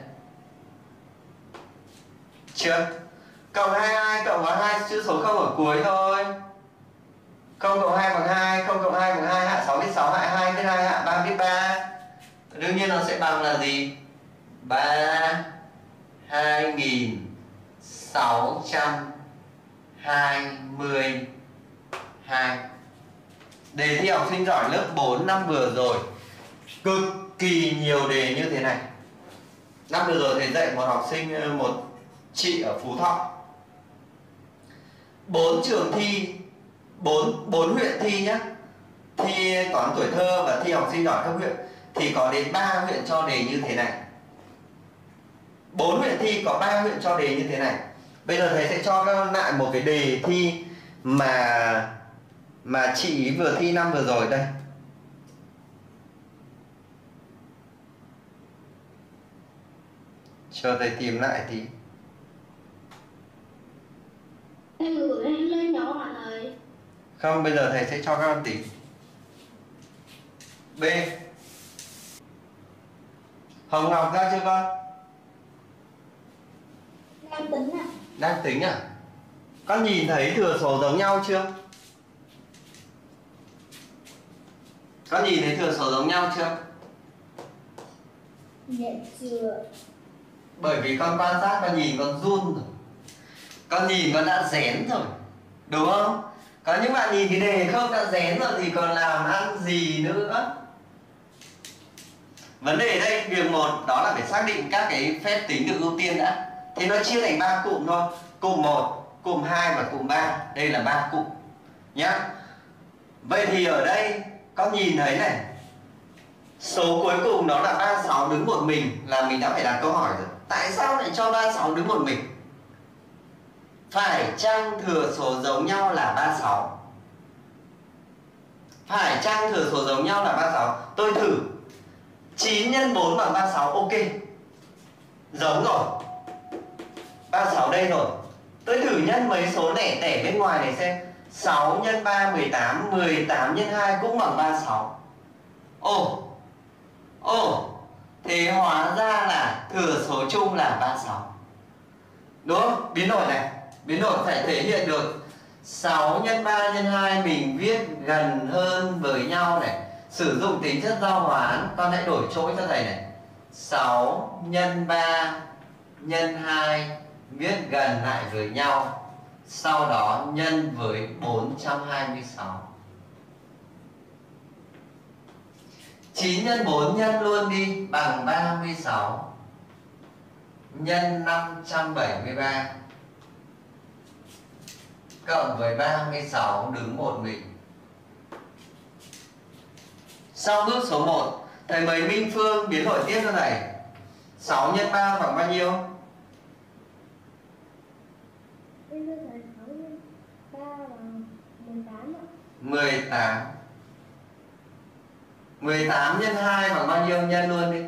Chưa? Cộng 22 cộng vào hai chữ số 0 ở cuối thôi. 0 cộng 2 bằng 2, 0 cộng 2 bằng 2, hạ 6 viết 6, hạ 2 viết 2, hạ 3 viết 3 Đương nhiên nó sẽ bằng là gì? 3 2622 Đề thi học sinh giỏi lớp 4 năm vừa rồi. Cực kỳ nhiều đề như thế này. Năm vừa rồi thầy dạy một học sinh, ờ, một chị ở Phú Thọ. Bốn trường thi bốn bốn huyện thi nhé thi toán tuổi thơ và thi học sinh giỏi cấp huyện. Thì có đến 3 huyện cho đề như thế này. Bốn huyện thi có 3 huyện cho đề như thế này. Bây giờ thầy sẽ cho các lại một cái đề thi mà mà chị vừa thi năm vừa rồi đây. Chờ thầy tìm lại thì em gửi em lên nhỏ bạn ơi không bây giờ thầy sẽ cho các bạn tìm B Hồng Ngọc ra chưa con? Đang tính ạ Đang tính à? Con nhìn thấy thừa số giống nhau chưa? Con nhìn thấy thừa số giống nhau chưa? Dạ chưa bởi vì con quan sát con nhìn con run rồi. Con nhìn con đã rén rồi Đúng không? Có những bạn nhìn cái đề không đã rén rồi thì còn làm ăn gì nữa? Vấn đề đây việc một đó là phải xác định các cái phép tính được ưu tiên đã. Thì nó chia thành ba cụm thôi Cụm 1, cụm 2 và cụm 3 Đây là ba cụm nhá. Vậy thì ở đây con nhìn thấy này. Số cuối cùng đó là 36 đứng một mình là mình đã phải đặt câu hỏi rồi. Tại sao lại cho 36 đứng một mình? Phải chăng thừa số giống nhau là 36? Phải chăng thừa số giống nhau là 36? Tôi thử 9 x 4 bằng 36 ok. Giống rồi. 36 đây rồi. Tôi thử nhân mấy số lẻ tẻ bên ngoài này xem. 6 x 3 18, 18 x 2 cũng bằng 36. Ồ, oh. Ồ, oh thì hóa ra là thừa số chung là 36 Đúng không? Biến đổi này, Biến đổi phải thể hiện được 6 nhân 3 nhân 2 mình viết gần hơn với nhau này. Sử dụng tính chất giao hoán, Con hãy đổi chỗ cho thầy này. 6 nhân 3 nhân 2 viết gần lại với nhau, Sau đó nhân với 426 9 nhân 4 nhân luôn đi bằng 36 nhân 573 cộng với 36 đứng một mình. Sau bước số 1, thầy mời Minh Phương biến đổi tiếp cho thầy. 6 nhân 3 bằng bao nhiêu? Em thưa thầy 6 nhân 3 bằng 18 ạ 18 18 nhân 2 bằng bao nhiêu? Nhân luôn đi?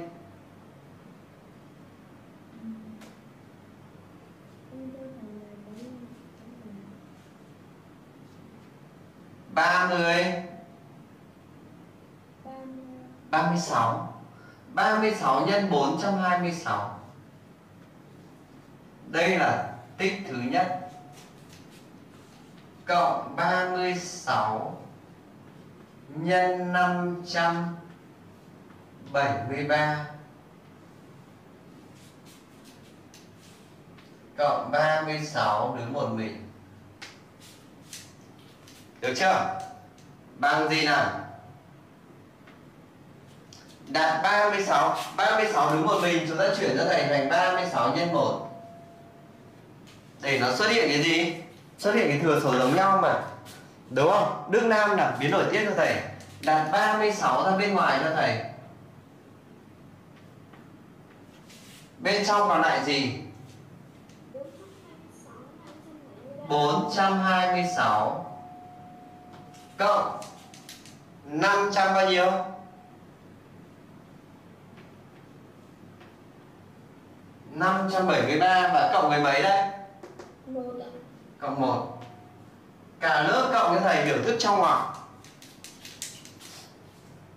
30 30 36 36 nhân 426 Đây là tích thứ nhất. Cộng 36 Nhân 573 Cộng 36 đứng một mình Được chưa? Bằng gì nào? Đặt 36 36 đứng một mình, Chúng ta chuyển ra thành thành 36 nhân 1 Để nó xuất hiện cái gì? Xuất hiện cái thừa số giống nhau mà Đúng không? Đức Nam là biến đổi tiếp cho thầy Đặt 36 ra bên ngoài cho thầy Bên trong còn lại gì? 426 Cộng 500 bao nhiêu? 573 và cộng với mấy đây? 1 ạ Cộng 1 Cả lớp cộng cho thầy biểu thức trong ngoặc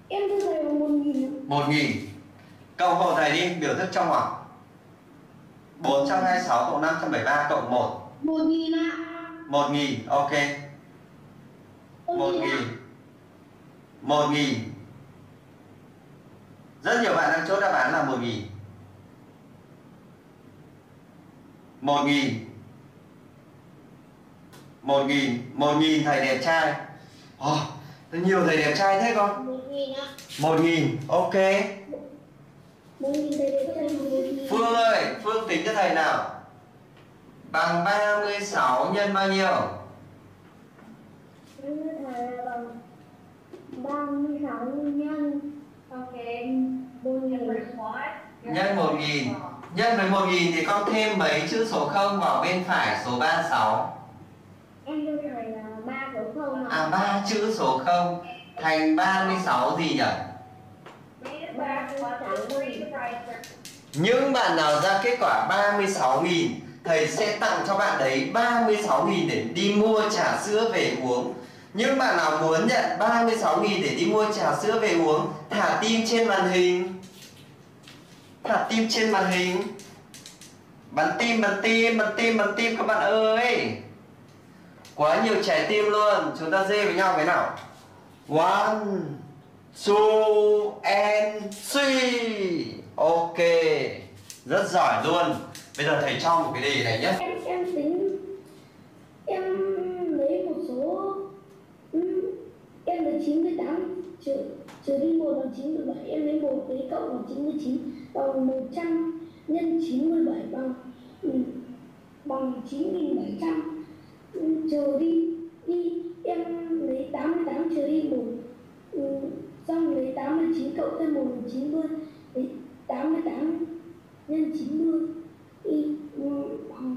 Em thưa thầy là 1.000 ạ. 1000 Cộng hộ thầy đi, biểu thức trong ngoặc 426 cộng 573 cộng 1 1.000 ạ. 1000, ok. 1000 1000 Rất nhiều bạn đang chốt đáp án là 1000 1000 1000 1000 thầy đẹp trai. Ồ, oh, nhiều thầy đẹp trai thế con? 1.000 ạ. 1000, ok. 1.000 thầy để cho thầy 1.000 Phương ơi, Phương tính cho thầy nào? Bằng 36 nhân bao nhiêu? Bằng 36 nhân. Ok 4.000 Nhân 1000 Nhân với 1000 thì con thêm mấy chữ số 0 vào bên phải số 36 Em thưa thầy là 3 số 0 ạ. À 3 chữ số 0 Thành 36 gì nhỉ? 3 số 6 Những bạn nào ra kết quả 36.000 Thầy sẽ tặng cho bạn đấy 36.000 để đi mua trà sữa về uống. Những bạn nào muốn nhận 36.000 để đi mua trà sữa về uống Thả tim trên màn hình. Thả tim trên màn hình. Bắn tim, bắn tim, bắn tim, bắn tim các bạn ơi Quá nhiều trái tim luôn. Chúng ta dê với nhau cái nào? One, two, and three. Ok. Rất giỏi luôn. Bây giờ thầy cho một cái đề này nhé. Em em tính, em lấy một số ừ, em lấy 98 trừ trừ đi một bằng 97 em lấy một lấy cộng bằng 99 bằng 100 nhân 97 bằng bằng 9700 trừ đi đi em lấy 88 trừ đi một ừ, xong lấy 89 cộng thêm 1 là 90 lấy 88 nhân 90 y ừ, bằng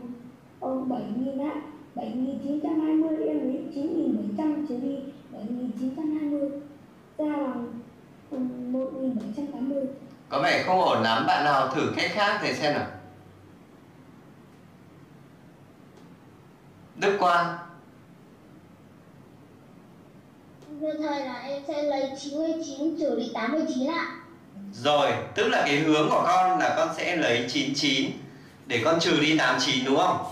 bằng 7 nghìn ạ. 7.920 em lấy 9.700 trừ đi 7.920 ra bằng ừ, 1.780 Có vẻ không ổn lắm Bạn nào thử cách khác thầy xem nào. Đức Quang Thưa thầy là em sẽ lấy 99 trừ đi 89 ạ Rồi, tức là cái hướng của con là con sẽ lấy 99 để con trừ đi 89 đúng không?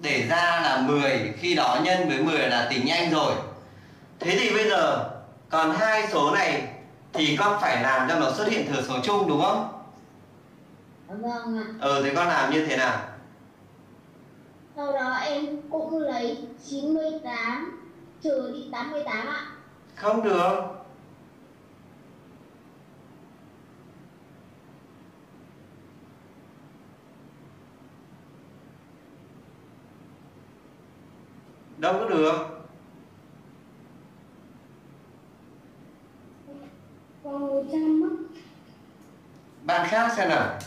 Để ra là 10, khi đó nhân với 10 là tính nhanh rồi. Thế thì bây giờ còn hai số này thì con phải làm cho nó xuất hiện thừa số chung đúng không? Vâng ạ Ừ thì con làm như thế nào? Sau đó em cũng lấy 98 trừ đi 88 ạ Không được. Đâu có được. Bằng 100 mất Bạn khác xem nào.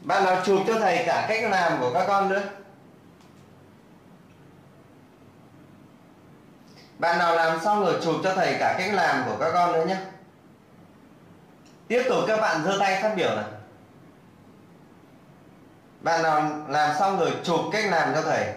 Bạn nào chụp cho thầy cả cách làm của các con nữa. Bạn nào làm xong rồi chụp cho thầy cả cách làm của các con nữa nhé. Tiếp tục các bạn giơ tay phát biểu này. Bạn nào làm xong rồi chụp cách làm cho thầy.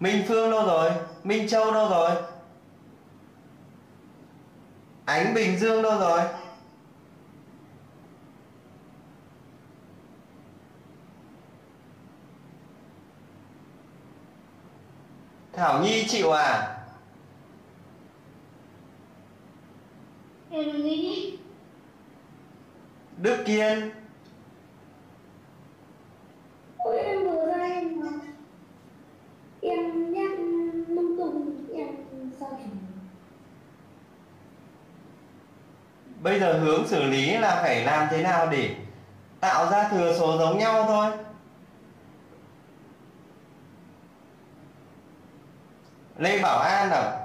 Minh Phương đâu rồi? Minh Châu đâu rồi? Ánh Bình Dương đâu rồi? Thảo Nhi chịu à? Đức Kiên Ôi em vừa ra em Em nhắc lung tung Em sao chủ Bây giờ hướng xử lý là phải làm thế nào để tạo ra thừa số giống nhau thôi? Lê Bảo An nào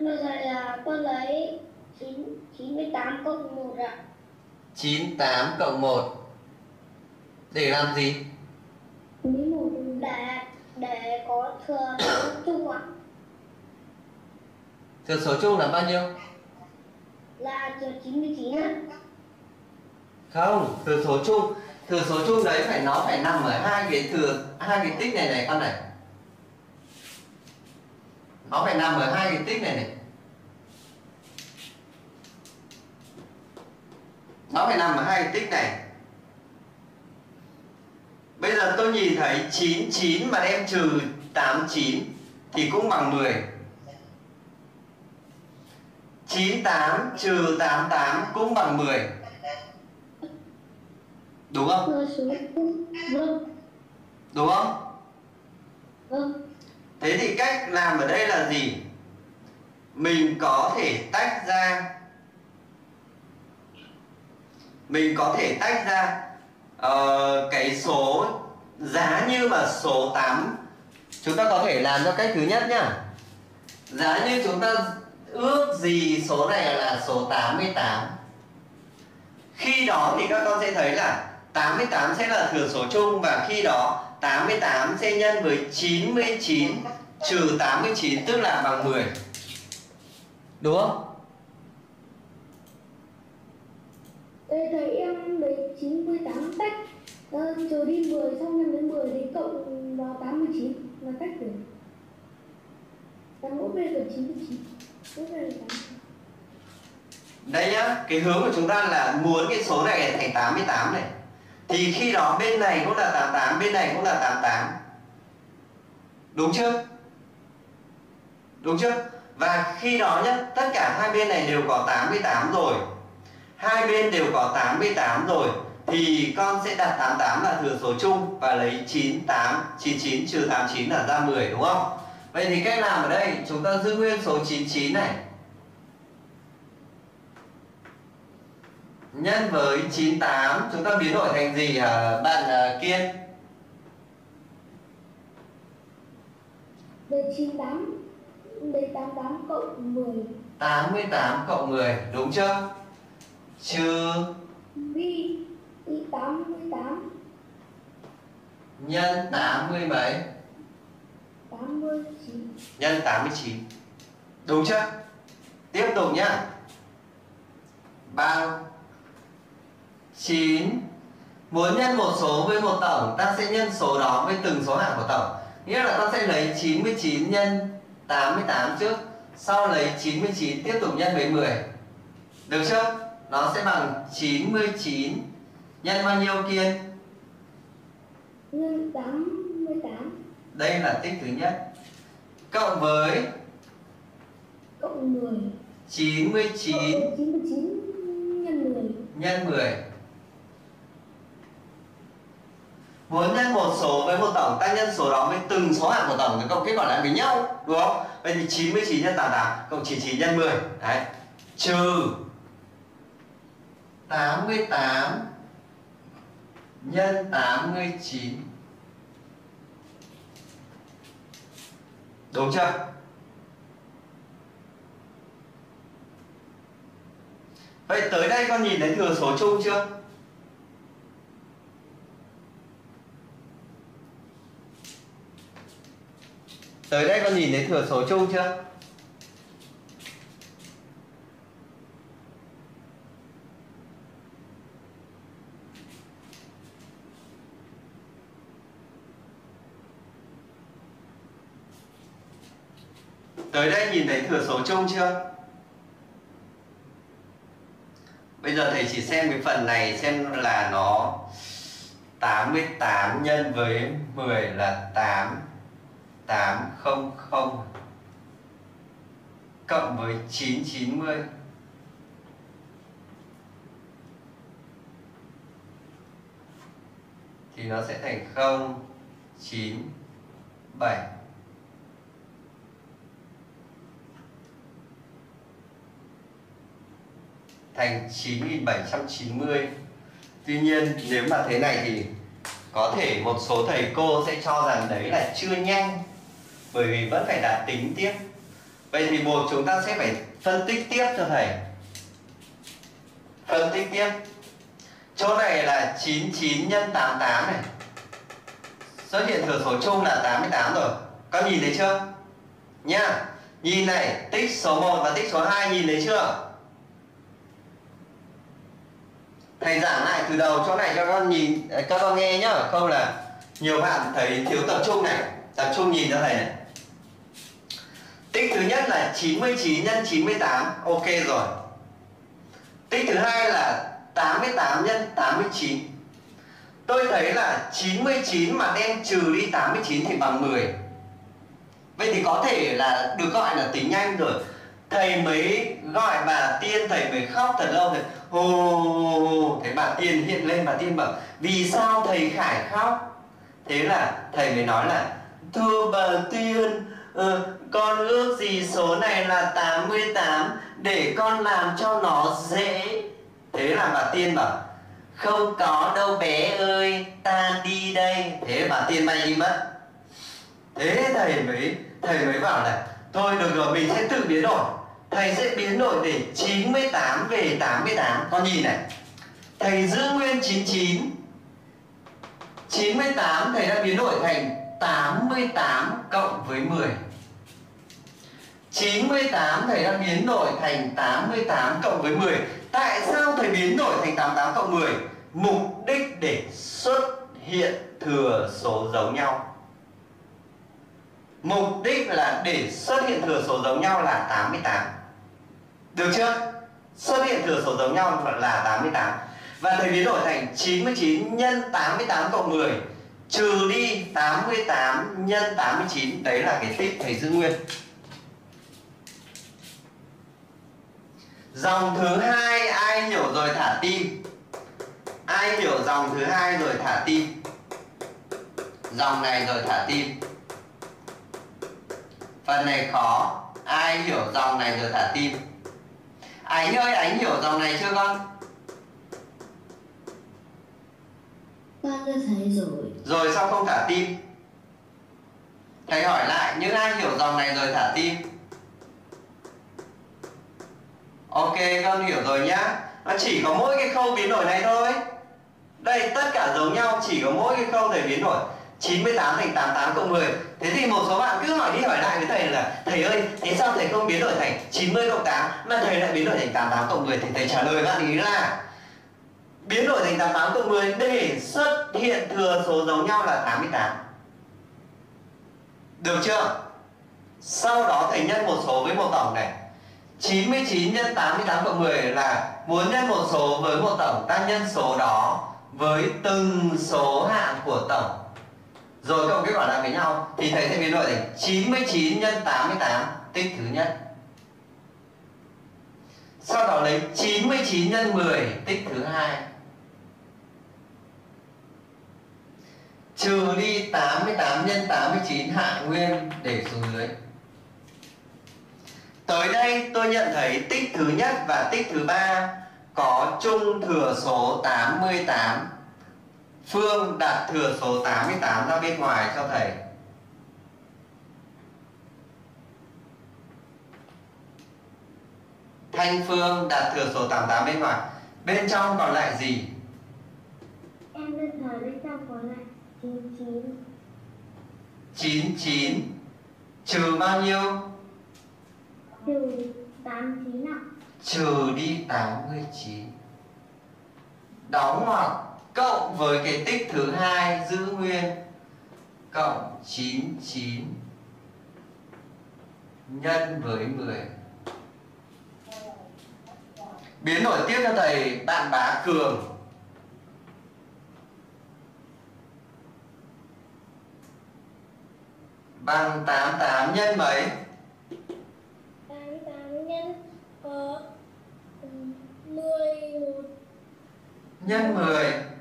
Bây giờ là con lấy 9, 98 cộng 1 ạ. 98 cộng 1 Để làm gì? Lấy một để để có thừa số chung ạ. Thừa số chung là bao nhiêu? Là trừ 99 ạ. Không, thừa số chung. Thừa số chung đấy phải nó phải nằm ở hai cái thừa hai cái tích này này con này. Nó phải nằm ở hai cái tích này này. Nó phải nằm ở hai cái tích này Bây giờ tôi nhìn thấy 99 mà đem trừ 89 thì cũng bằng 10 98 trừ 88 cũng bằng 10 Đúng không? Vâng. Đúng không? Vâng. Thế thì cách làm ở đây là gì? Mình có thể tách ra. Mình có thể tách ra ờ, cái số giá như mà số 8 Chúng ta có thể làm theo cách thứ nhất nhá Giá như chúng ta ước gì số này là số 88 Khi đó thì các con sẽ thấy là 88 sẽ là thừa số chung và khi đó 88 sẽ nhân với 99 trừ 89 tức là bằng 10. Đúng không? Đây thầy em 98 tách. Ờ, trừ đi 10 xong nhân với 10 thì cộng vào 89 là tách được Tám mỗi bên là 99 Mỗi bên là 8 Đây nhá, cái hướng của chúng ta là muốn cái số này thành 88 này. Thì khi đó bên này cũng là 88, bên này cũng là 88 Đúng chưa? Đúng chưa? Và khi đó nhá, tất cả hai bên này đều có 88 rồi. Hai bên đều có 88 rồi. Thì con sẽ đặt 88 là thừa số chung Và lấy 98, 99 trừ 89 là ra 10 đúng không? Vậy thì cách làm ở đây chúng ta giữ nguyên số 99 này Nhân với 98 chúng ta biến đổi thành gì hả bạn uh, Kiên? Đây 98 Đây 88 cộng 10 88 cộng 10 đúng chưa? Trừ Đi 88 nhân 80 mấy? 89 Nhân 89 Đúng chưa? Tiếp tục nhá. Bao? 9 Muốn nhân một số với một tổng Ta sẽ nhân số đó với từng số hạng của tổng. Nghĩa là ta sẽ lấy 99 nhân 88 trước Sau lấy 99 tiếp tục nhân với 10 Được chưa? Nó sẽ bằng 99 Nhân bao nhiêu kiên? Nhân 88 Đây là tích thứ nhất. Cộng với Cộng 10 99 99 nhân 10 nhân 10 Muốn nhân một số với một tổng Ta nhân số đó với từng số hạng của tổng Thì cộng kết quả lại với nhau Đúng không? Vậy thì 99 nhân 88 Cộng 99 nhân 10 Đấy. Trừ 88 Nhân 89 Đúng chưa? Vậy tới đây con nhìn thấy thừa số chung chưa? Tới đây con nhìn thấy thừa số chung chưa? Tới đây nhìn thấy thừa số chung chưa? Bây giờ thầy chỉ xem cái phần này, xem là nó 88 nhân với 10 là 8 800 cộng với 990 thì nó sẽ thành 0 9 7 thành 9790 Tuy nhiên, nếu mà thế này thì có thể một số thầy cô sẽ cho rằng đấy là chưa nhanh, bởi vì vẫn phải đạt tính tiếp. Vậy thì buộc chúng ta sẽ phải phân tích tiếp cho thầy. Phân tích tiếp. Chỗ này là 99 nhân 88 này. Xuất hiện thừa số chung là 88 rồi. Có nhìn thấy chưa? Nhá nhìn này, tích số 1 và tích số 2 nhìn thấy chưa? Thầy giảng lại từ đầu, chỗ này cho các con nhìn các con nghe nhá. Không là nhiều bạn thấy thiếu tập trung này. Tập trung nhìn cho thầy này. Tích thứ nhất là 99 nhân 98 ok rồi. Tích thứ hai là 88 nhân 89 tôi thấy là 99 mà đem trừ đi 89 thì bằng 10 vậy thì có thể là được gọi là tính nhanh rồi. Thầy mới gọi bà tiên thầy mới khóc thật lâu thầy hồ thế bà tiên hiện lên bà tiên bảo vì sao thầy khải khóc? Thế là thầy mới nói là thưa bà tiên ừ, con ước gì số này là 88 để con làm cho nó dễ. Thế là bà tiên bảo không có đâu bé ơi ta đi đây. Thế bà tiên bay đi mất. Thế thầy mới thầy mới bảo là thôi được rồi mình sẽ tự biến đổi thầy sẽ biến đổi để 98 về 88 con nhìn này. Thầy giữ nguyên 99 98 thầy đã biến đổi thành 88 cộng với 10 98 thầy đã biến đổi thành 88 cộng với 10 Tại sao thầy biến đổi thành 88 cộng 10? Mục đích để xuất hiện thừa số giống nhau. Mục đích là để xuất hiện thừa số giống nhau là 88 được chưa? Xuất hiện thừa số giống nhau là 88 và thầy biến đổi thành 99 nhân 88 cộng 10 trừ đi 88 nhân 89 đấy là cái tích thầy giữ nguyên. Dòng thứ hai, ai hiểu rồi thả tim? Ai hiểu dòng thứ hai rồi thả tim? Dòng này rồi thả tim. Phần này khó. Ai hiểu dòng này rồi thả tim? Ánh ơi ánh hiểu dòng này chưa con? Con đã thấy rồi. Rồi sao không thả tim? Thầy hỏi lại những ai hiểu dòng này rồi thả tim? Ok con hiểu rồi nhá. Nó chỉ có mỗi cái khâu biến đổi này thôi. Đây tất cả giống nhau chỉ có mỗi cái khâu thầy biến đổi. 98 thành 88 cộng 10 Thế thì một số bạn cứ hỏi đi hỏi lại với thầy là Thầy ơi, thế sao thầy không biến đổi thành 90 cộng 8 Mà thầy lại biến đổi thành 88 cộng 10 Thì thầy trả lời bạn ý là Biến đổi thành 88 cộng 10 để xuất hiện thừa số giống nhau là 88 Được chưa? Sau đó thầy nhân một số với một tổng này. 99 nhân 88 cộng 10 là muốn nhân một số với một tổng ta nhân số đó với từng số hạng của tổng rồi cộng kết quả lại với nhau thì thầy sẽ biến đổi thành 99 nhân 88 tích thứ nhất. Sau đó lấy 99 nhân 10 tích thứ hai. Trừ đi 88 nhân 89 hạ nguyên để xuống dưới. Tới đây tôi nhận thấy tích thứ nhất và tích thứ ba có chung thừa số 88 Phương đặt thừa số 88 ra bên ngoài cho thầy Thanh Phương đặt thừa số 88 bên ngoài Bên trong còn lại gì? Em đơn thời bên trong còn lại 99 99 Trừ bao nhiêu? trừ 89 ạ. Trừ đi 89 Đóng ngoặc cộng với cái tích thứ hai giữ nguyên cộng 99 nhân với 10 biến đổi tiếp cho thầy bạn bá cường. Bằng 88 nhân mấy? 88 nhân ờ, 11 nhân 10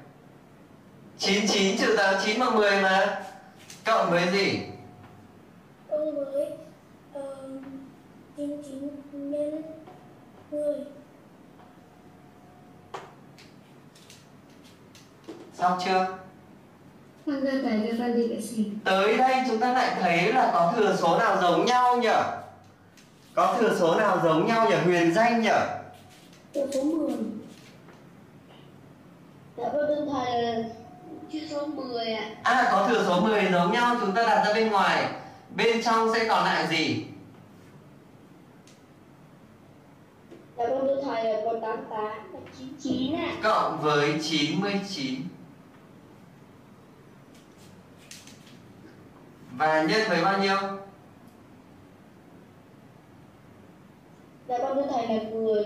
99 trừ 89 bằng 10 mà. Cộng với gì? Cộng với ờ, 99 nhân 10 xong chưa? Tới đây chúng ta lại thấy là có thừa số nào giống nhau nhỉ? Có thừa số nào giống nhau nhỉ? Huyền danh nhỉ? Thừa số 10 Dạ con đơn thầy chữ số 10 ạ. À có thừa số 10 giống nhau chúng ta đặt ra bên ngoài. Bên trong sẽ còn lại gì? Dạ con đơn thầy là còn 88 là 99 ạ. Cộng với 99 và nhân với bao nhiêu? Dạ con đơn thầy là 10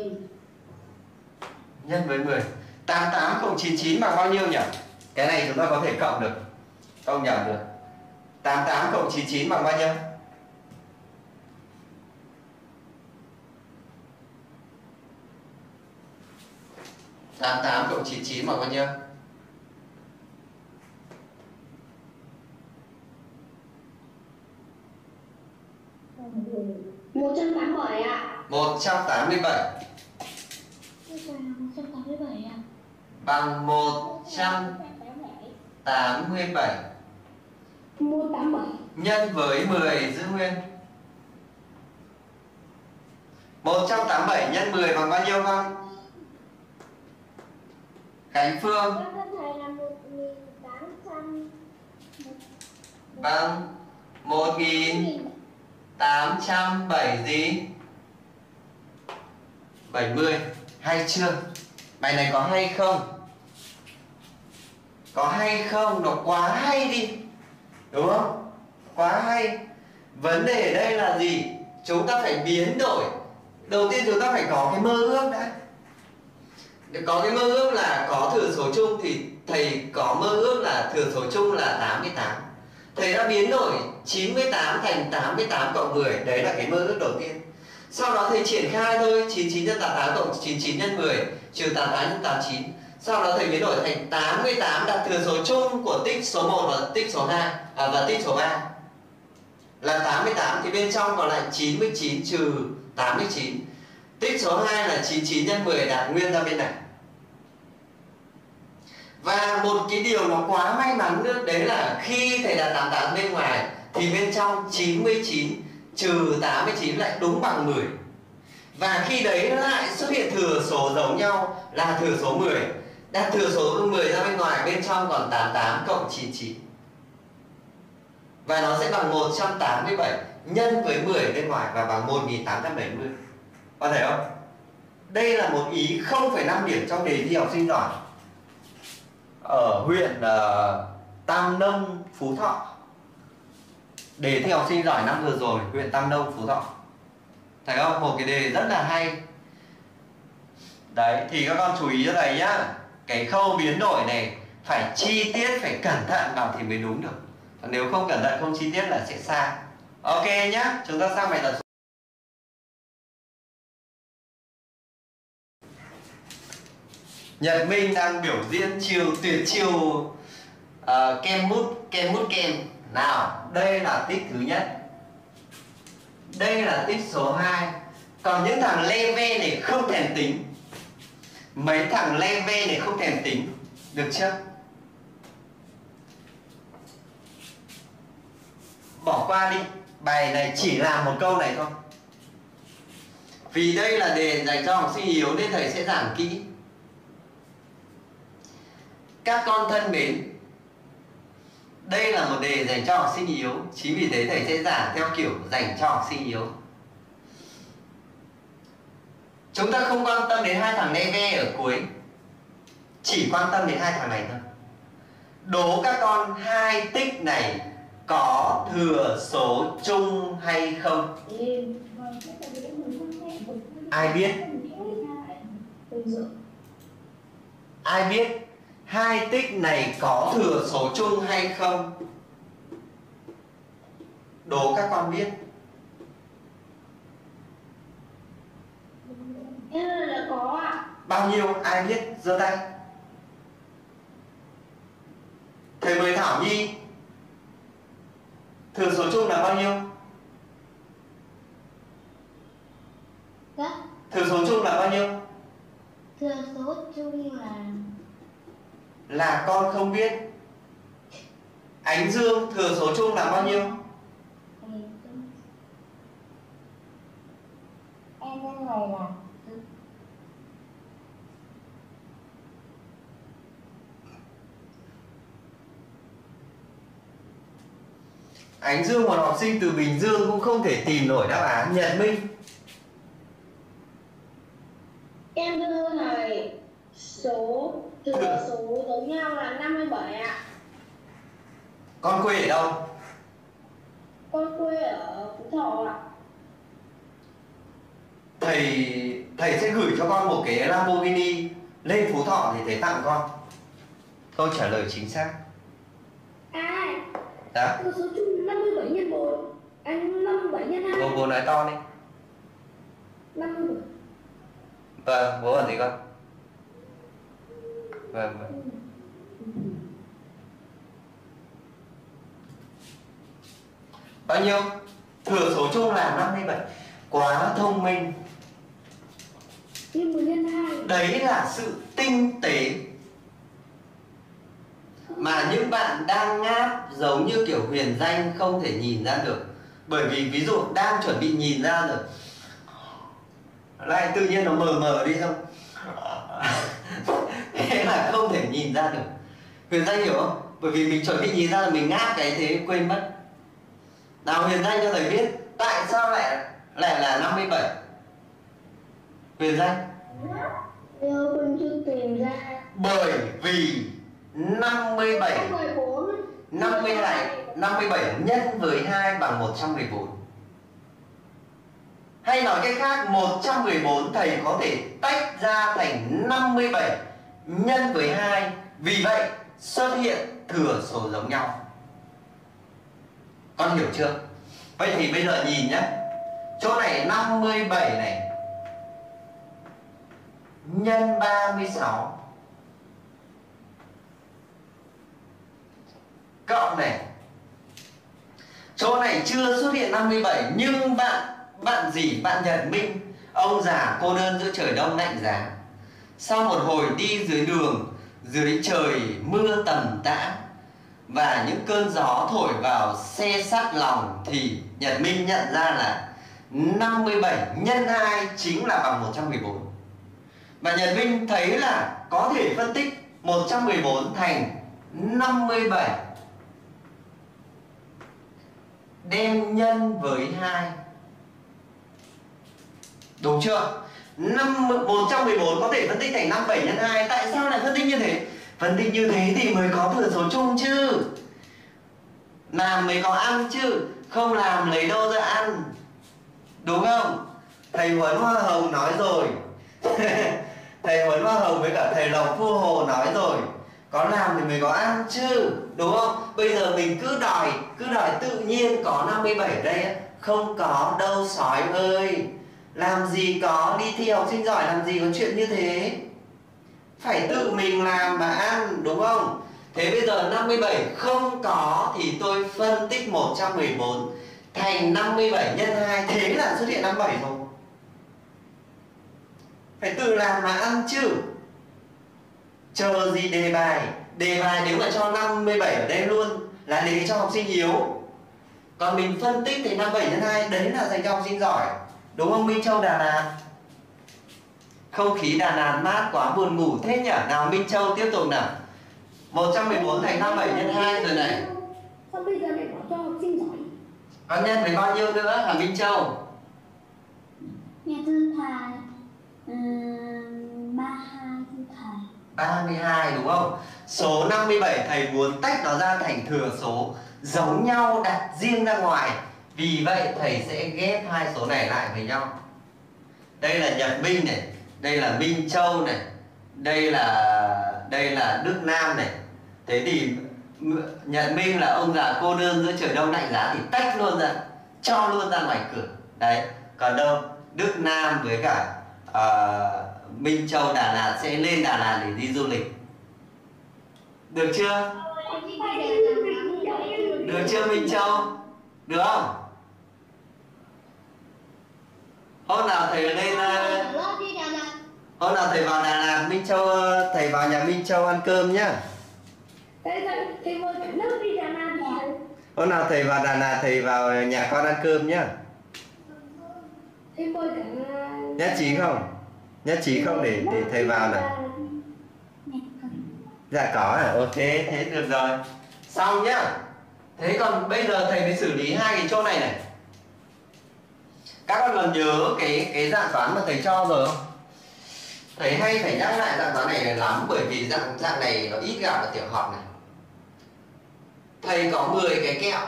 nhân với 10 88 cộng 99 bằng bao nhiêu nhỉ cái này chúng ta có thể cộng được. Công nhận được. 88 cộng 99 bằng bao nhiêu? tám tám cộng chín chín bằng bao nhiêu? 187 ạ. 187 187 ạ. Bằng 187 187 nhân với 10 giữ nguyên 187 nhân 10 bằng bao nhiêu con? Khánh Phương Con đơn thầy là 1800 bằng 1807 gì? 70 Hay chưa? Bài này có hay không? Có hay không? Nó quá hay đi. Đúng không? Quá hay. Vấn đề ở đây là gì? Chúng ta phải biến đổi. Đầu tiên chúng ta phải có cái mơ ước đã. Để có cái mơ ước là có thừa số chung thì thầy có mơ ước là thừa số chung là 88 thầy đã biến đổi 98 thành 88 cộng 10 đấy là cái mơ ước đầu tiên. Sau đó thầy triển khai thôi. 99 nhân 88 cộng 99 nhân 10 trừ 88 nhân 89 sau đó thầy biến đổi thành 88 là thừa số chung của tích số 1 và tích số 2 à, và tích số 3 là 88 thì bên trong còn lại 99 trừ 89 tích số 2 là 99 nhân 10 đạt nguyên ra bên này. Và một cái điều nó quá may mắn nữa đấy là khi thầy đặt 88 bên ngoài thì bên trong 99 trừ 89 lại đúng bằng 10 và khi đấy lại xuất hiện thừa số giống nhau là thừa số 10 đã thừa số 10 ra bên ngoài bên trong còn 88 cộng 99 và nó sẽ bằng 187 nhân với 10 bên ngoài và bằng 1870 có thể không? Đây là một ý 0,5 điểm trong đề thi học sinh giỏi. Ở huyện uh, Tam Nông, Phú Thọ. Đề thi học sinh giỏi năm vừa rồi huyện Tam Nông, Phú Thọ. Thấy không? Một cái đề rất là hay. Đấy thì các con chú ý cho thầy nhá cái khâu biến đổi này phải chi tiết phải cẩn thận vào thì mới đúng được. Nếu không cẩn thận không chi tiết là sẽ sai. Ok nhá chúng ta sang bài tập Nhật Minh đang biểu diễn chiều tuyệt chiêu uh, ờ, kem mút kem mút kem. Nào đây là tích thứ nhất. Đây là tích số 2 còn những thằng Leve này không thèm tính mấy thằng le ve này không thèm tính. Được chưa? Bỏ qua đi. Bài này chỉ làm một câu này thôi. Vì đây là đề dành cho học sinh yếu nên thầy sẽ giảng kỹ. Các con thân mến, đây là một đề dành cho học sinh yếu. Chính vì thế thầy sẽ giảng theo kiểu dành cho học sinh yếu chúng ta không quan tâm đến hai thằng neve ở cuối. Chỉ quan tâm đến hai thằng này thôi. Đố các con hai tích này có thừa số chung hay không? Ai biết? Ai biết hai tích này có thừa số chung hay không? Đố các con biết Em là có ạ. bao nhiêu ai biết giơ tay. Thầy mời thảo nhi thừa số chung là bao nhiêu? Dạ, thừa số chung là bao nhiêu? Thừa số chung là là con không biết. Ánh dương thừa số chung là bao nhiêu? Em bên này là ánh dương một học sinh từ bình dương cũng không thể tìm nổi đáp án. Nhật minh. Em đưa này số thừa số giống nhau là 57 ạ. con quê ở đâu? Con quê ở Phú Thọ ạ. thầy thầy sẽ gửi cho con một cái lamborghini lên phú thọ thì thầy tặng con. Câu trả lời chính xác. À, đó thừa số chung 57 nhân 1. À, 57 nhân 2. bố bố nói to đi 57. vâng bố làm gì con vâng vâng bao nhiêu thừa số chung là 57 quá thông minh Nhân 1 nhân 2. đấy là sự tinh tế mà những bạn đang ngáp giống như kiểu huyền danh không thể nhìn ra được bởi vì ví dụ đang chuẩn bị nhìn ra rồi. Lại tự nhiên nó mờ mờ đi không thế là không thể nhìn ra được. Huyền danh hiểu không? Bởi vì mình chuẩn bị nhìn ra là mình ngáp cái thế quên mất. Nào huyền danh cho thầy biết tại sao lại lại là 57 huyền danh. Chưa tìm ra. bởi vì 57 14. 52 57 nhân với 2 bằng 114 hay nói cách khác 114 thầy có thể tách ra thành 57 nhân với 2 vì vậy, xuất hiện thừa số giống nhau. Con hiểu chưa? Vậy thì bây giờ nhìn nhé. Chỗ này 57 này, nhân 36 cộng này. Chỗ này chưa xuất hiện 57 nhưng bạn bạn gì? Bạn Nhật Minh. Ông già, cô đơn giữa trời đông lạnh giá. Sau một hồi đi dưới đường, dưới trời mưa tầm tã và những cơn gió thổi vào xe sát lòng thì Nhật Minh nhận ra là 57 nhân 2 chính là bằng 114 và Nhật Minh thấy là có thể phân tích 114 thành 57 đem nhân với 2 Đúng chưa? 5, 114 có thể phân tích thành 57 nhân 2 Tại sao lại phân tích như thế? Phân tích như thế thì mới có thừa số chung chứ. Làm mới có ăn chứ Không làm lấy đâu ra ăn. Đúng không? Thầy Huấn Hoa Hồng nói rồi. Thầy Huấn Hoa Hồng với cả thầy Lộc Phu Hồ nói rồi. Có làm thì mới có ăn chứ. Đúng không? Bây giờ mình cứ đòi Cứ đòi tự nhiên có 57 ở đây Không có đâu, sói ơi. Làm gì có, đi thi học sinh giỏi làm gì có chuyện như thế? Phải tự mình làm mà ăn, đúng không? Thế bây giờ 57 không có thì tôi phân tích 114 thành 57 nhân 2 thế là xuất hiện 57 rồi. Phải tự làm mà ăn chứ. Chờ gì đề bài? Đề bài nếu mà cho 57 ở đây luôn là đề cho học sinh yếu còn mình phân tích thì 57 nhân 2 đấy là dành cho học sinh giỏi Đúng không Minh Châu Đà Lạt? Không khí Đà Lạt mát quá buồn ngủ thế nhỉ? Nào Minh Châu tiếp tục nào 114 thành 57 nhân 2 rồi này Sao bây giờ lại bảo cho học sinh giỏi? Con nhân với bao nhiêu nữa hả Minh Châu? Nhà thư thầy 32 thư thầy 32 đúng không? Số 57 thầy muốn tách nó ra thành thừa số giống nhau đặt riêng ra ngoài. Vì vậy thầy sẽ ghép hai số này lại với nhau. Đây là nhật minh này đây là minh châu này đây là đây là đức nam này. Thế thì nhật minh là ông già cô đơn giữa trời đông lạnh giá thì tách luôn ra cho luôn ra ngoài cửa. Đấy còn đâu? Đức nam với cả uh, minh châu đà lạt sẽ lên đà lạt để đi du lịch. Được chưa? Được chưa minh châu? Được không? Hôm nào thầy lên ờ, hôm nào thầy vào Đà Lạt Minh Châu ờ, thầy vào nhà Minh Châu ăn cơm nhá. Hôm nào thầy vào Đà Lạt thầy vào nhà con ăn cơm nhá. Nhất trí không nhất trí không? Để để thầy vào này dạ có à ok, thế được rồi. Xong nhá. Thế còn bây giờ thầy mới xử lý hai cái chỗ này này. Các con còn nhớ cái cái dạng toán mà thầy cho rồi không? Thầy hay phải nhắc lại dạng toán này lắm, bởi vì dạng dạng này nó ít gặp ở tiểu học này. Thầy có 10 cái kẹo.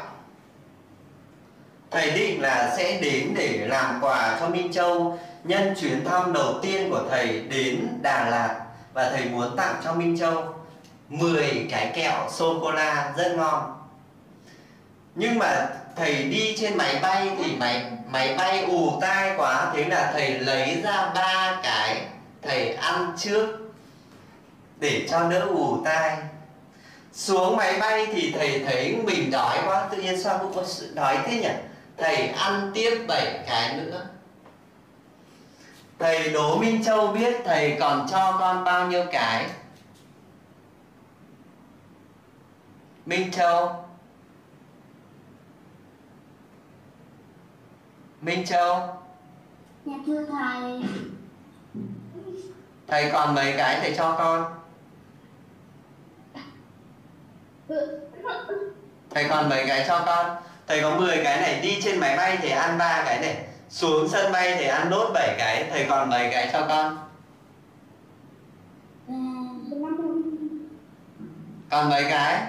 Thầy định là sẽ đến để làm quà cho Minh Châu nhân chuyến thăm đầu tiên của thầy đến Đà Lạt và thầy muốn tặng cho Minh Châu 10 cái kẹo sô cô la rất ngon. Nhưng mà thầy đi trên máy bay thì máy máy bay ù tai quá, thế là thầy lấy ra ba cái thầy ăn trước để cho đỡ ù tai. Xuống máy bay thì thầy thấy mình đói quá, tự nhiên sao cũng có sự đói thế nhỉ? Thầy ăn tiếp bảy cái nữa thầy đố minh châu biết thầy còn cho con bao nhiêu cái? Minh châu. Minh Châu. Dạ thưa thầy. Thầy còn mấy cái thầy cho con? Thầy còn mấy cái cho con? Thầy có 10 cái này Đi trên máy bay thì ăn ba cái này Xuống sân bay thì ăn đốt 7 cái Thầy còn mấy cái cho con. À, Còn mấy cái?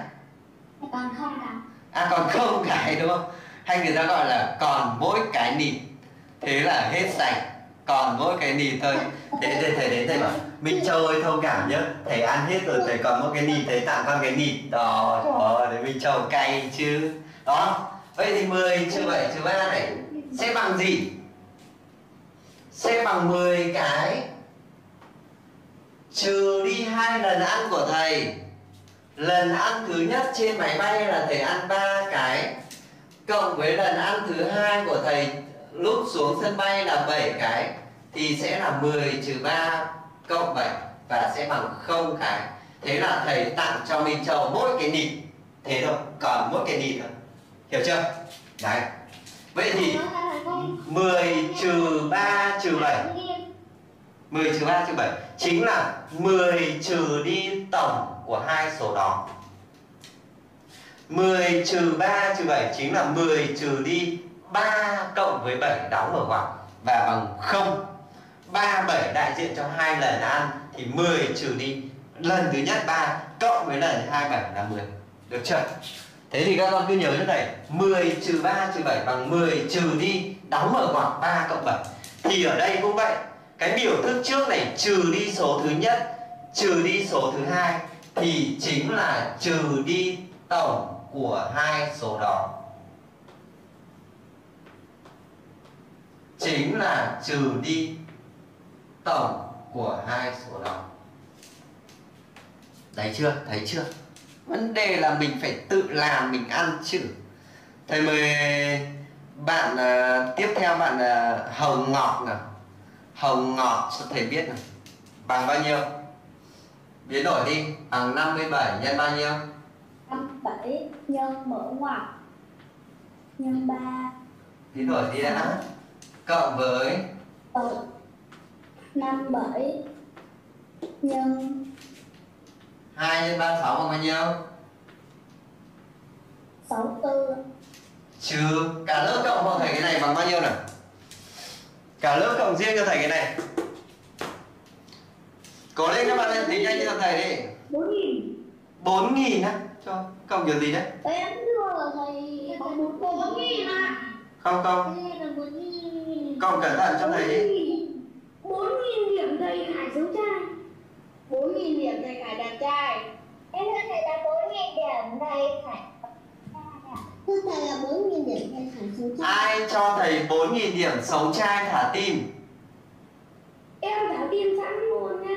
Còn không cả à còn không cái đúng không? Hay người ta gọi là còn mỗi cái nịt. Thế là hết sạch. Còn mỗi cái nịt thôi. Thế thầy thầy đến thầy bảo. Minh châu ơi thông cảm nhá. Thầy ăn hết rồi thầy còn một cái nịt. Thầy tặng con cái nịt. Đó đó để minh châu cay chứ. Đó. Vậy thì 10 trừ 7 trừ 3 này sẽ bằng gì? Sẽ bằng 10 cái. Trừ đi hai lần ăn của thầy. Lần ăn thứ nhất trên máy bay là thầy ăn ba cái. Cộng với lần ăn thứ hai của thầy lúc xuống sân bay là 7 cái, thì sẽ là 10 trừ 3 cộng 7 và sẽ bằng không cái. Thế là thầy tặng cho mình Châu mỗi cái nịt. Thế thôi, còn mỗi cái nịt thôi. Hiểu chưa? Đấy vậy thì 10 trừ 3 trừ 7 10 trừ 3 trừ 7 chính là 10 trừ đi tổng của hai số đó. 10 trừ 3 trừ 7 chính là 10 trừ đi 3 cộng với 7 đóng ở ngoặc và bằng 0 3 7 đại diện cho hai lần ăn thì 10 trừ đi lần thứ nhất 3 cộng với lần thứ hai 7 là 10 được chưa? Thế thì các con cứ nhớ như này 10 trừ 3 trừ 7 bằng 10 trừ đi, đóng ở ngoặc 3 cộng 7 Thì ở đây cũng vậy, Cái biểu thức trước này, trừ đi số thứ nhất, Trừ đi số thứ hai, Thì chính là trừ đi tổng của hai số đó Chính là trừ đi tổng của hai số đó Đấy chưa? Thấy chưa? Vấn đề là mình phải tự làm mình ăn chứ. Thầy mời bạn uh, tiếp theo bạn uh, hồng ngọc nào. Hồng ngọc cho thầy biết nào. Bằng bao nhiêu? Biến đổi đi bằng 57 nhân bao nhiêu? 57 nhân mở ngoặc. Nhân 3 biến đổi đi đã. Cộng với? Ờ, 57 nhân 2 nhân 36 bằng bao nhiêu? 64 trừ cả lớp cộng cho thầy cái này bằng bao nhiêu nào? Cả lớp cộng riêng cho thầy cái này. Cố lên các bạn ơi tính nhanh cho thầy đi. 4000 bốn nghìn á? Cho cộng kiểu gì đấy? Em đưa là thầy. Có 4000 à? Không không. Đây là 4000 cộng cẩn thận cho thầy đi. 4.000 điểm thầy Khải sống trai 4.000 điểm thầy Khải đạt trai. Em thưa thầy là 4.000 điểm thầy phải thưa thầy là 4.000 điểm thầy phải số chắc ai cho thầy bốn nghìn điểm sống trai thả tim? Em đã tiêm sẵn luôn nha.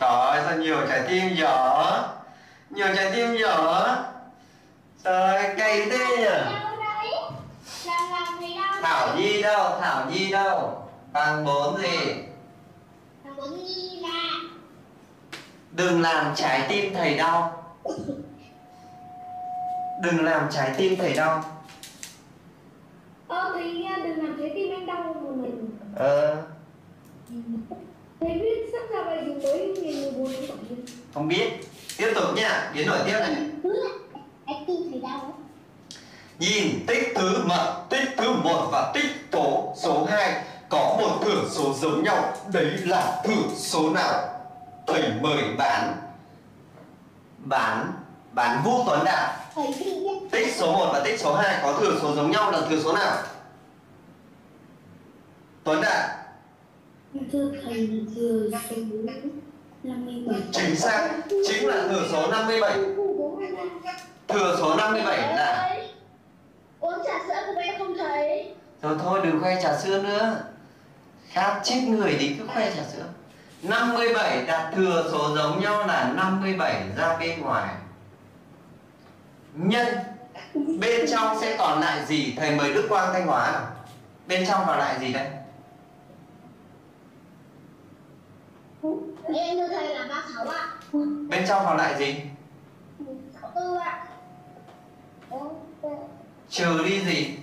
Trời ơi sao nhiều trái tim dở? Nhiều trái tim dở? Trời cay thế nhỉ đâu đấy là làm thầy đâu thảo nhi đâu? Thảo nhi đâu? Bằng bốn gì? Là 4.000 là đừng làm trái tim thầy đau. Đừng làm trái tim thầy đau. Ờ thầy đừng làm trái tim anh đau một mình ờ. Thầy biết sắp ra bài gì mới ngày 14 tháng 7 không biết. Tiếp tục nha. Biến đổi tiếp này. Cái tim thầy đau. Nhìn tích thứ mật, tích thứ một và tích tố số 2 có một thừa số giống nhau, đấy là thừa số nào? Thầy mời bán bán bán Vũ Tuấn Đạt. Tích số 1 và tích số 2 có thừa số giống nhau là thừa số nào? Tuấn Đạt, Thưa thầy là thừa số 57 chính xác, chính là thừa số 57. Thừa số 57 là uống trà sữa của em không thấy. Rồi thôi đừng khoe trà sữa nữa. Khát chết người thì cứ khoe trà sữa. 57 đặt thừa số giống nhau là 57 ra bên ngoài. Nhân Bên trong sẽ còn lại gì? Thầy mời Đức Quang Thanh Hóa nào? Bên trong còn lại gì đây? em thưa thầy là 36 ạ. Bên trong còn lại gì? 64 ạ Trừ đi gì?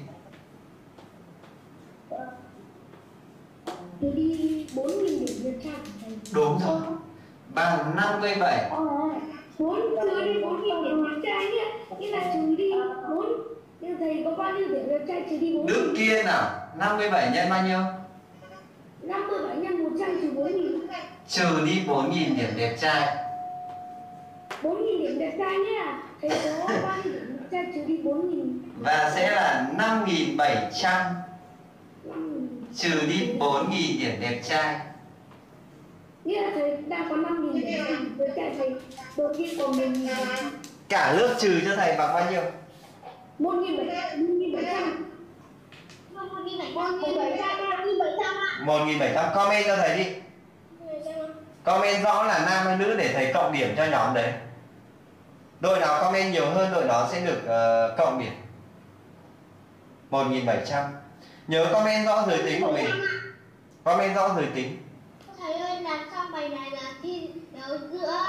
Tôi đi 4.000 điểm Nhật Trang của thầy. Đúng rồi. Bằng 57 Ờ, bốn trừ đi bốn nghìn điểm đẹp trai nhé nghĩa là trừ đi bốn. Nhưng thầy có bao nhiêu điểm đẹp trai trừ đi bốn Đức Kiên nào? 57 nhân bao nhiêu? năm mươi bảy nhân một trăm trừ bốn nghìn. Trừ đi 4.000 điểm đẹp trai. 4.000 điểm đẹp trai nhá. Thầy có 3.000 điểm trai trừ đi 4.000 và sẽ là 5.700 5.000 trừ đi 4.000 điểm đẹp trai. Nghĩa là thầy đang có 5.000 điểm. Với cả thầy đầu tiên còn 1.000 cả lớp trừ cho thầy bằng bao nhiêu? 1.700 một nghìn bảy trăm. Một nghìn bảy trăm một nghìn bảy trăm ạ. 1.700 comment cho thầy đi. Comment rõ là nam hay nữ để thầy cộng điểm cho nhóm đấy đội nào comment nhiều hơn đội đó sẽ được ờ, cộng điểm. 1.700 nhớ comment rõ giới tính của mình. Comment rõ giới tính. Thầy ơi làm xong bài này là thi đấu giữa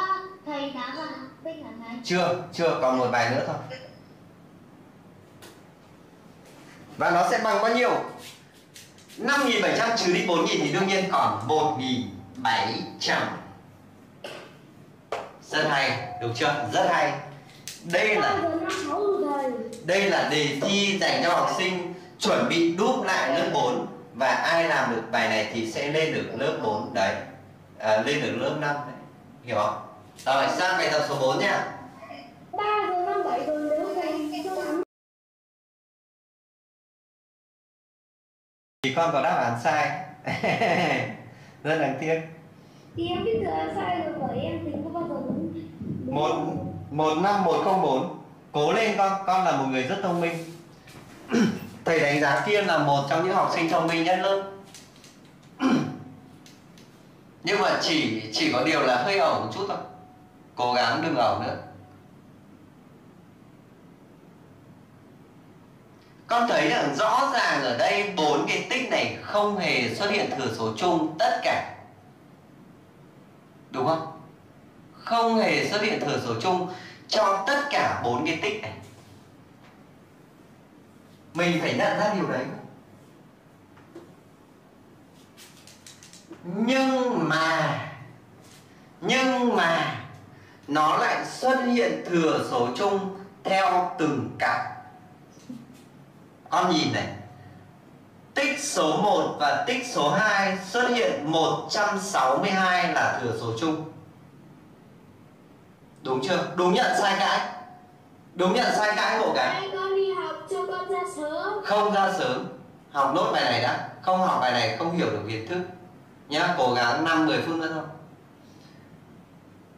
thầy thắng và học sinh hả thầy? Chưa chưa còn một bài nữa thôi. Và nó sẽ bằng bao nhiêu? 5.700 trừ đi 4.000 thì đương nhiên còn 1.700 rất hay được chưa? Rất hay. Đây là đây là đề thi dành cho học sinh chuẩn bị đúp lại lớp 4 và ai làm được bài này thì sẽ lên được lớp 4 đấy. À, lên được lớp 5 đấy. Hiểu không? Rồi sang bài tập số 4 nha. 3 giờ năm bảy rồi nếu thầy thì con có đáp án sai. Rất đáng tiếc thì em biết thừa sai rồi, bởi em tính không bao giờ đúng một một năm một không bốn. Cố lên con con là một người rất thông minh. Thầy đánh giá kiên là một trong những học sinh thông minh nhất lớp. Nhưng mà chỉ chỉ có điều là hơi ẩu một chút thôi. Cố gắng đừng ẩu nữa. Con thấy rằng rõ ràng ở đây bốn cái tích này không hề xuất hiện thừa số chung, tất cả đúng không? Không hề xuất hiện thừa số chung cho tất cả bốn cái tích này. Mình phải nhận ra điều đấy. Nhưng mà nhưng mà nó lại xuất hiện thừa số chung theo từng cặp. Con nhìn này tích số 1 và tích số 2 xuất hiện 162 là thừa số chung. Đúng chưa? Đúng nhận sai cãi Đúng nhận sai cãi bộ cái. Hai con đi học cho con ra sớm. Không ra sớm. Học nốt bài này đã. Không học bài này không hiểu được kiến thức. Nhá, cố gắng 5-10 phút nữa thôi.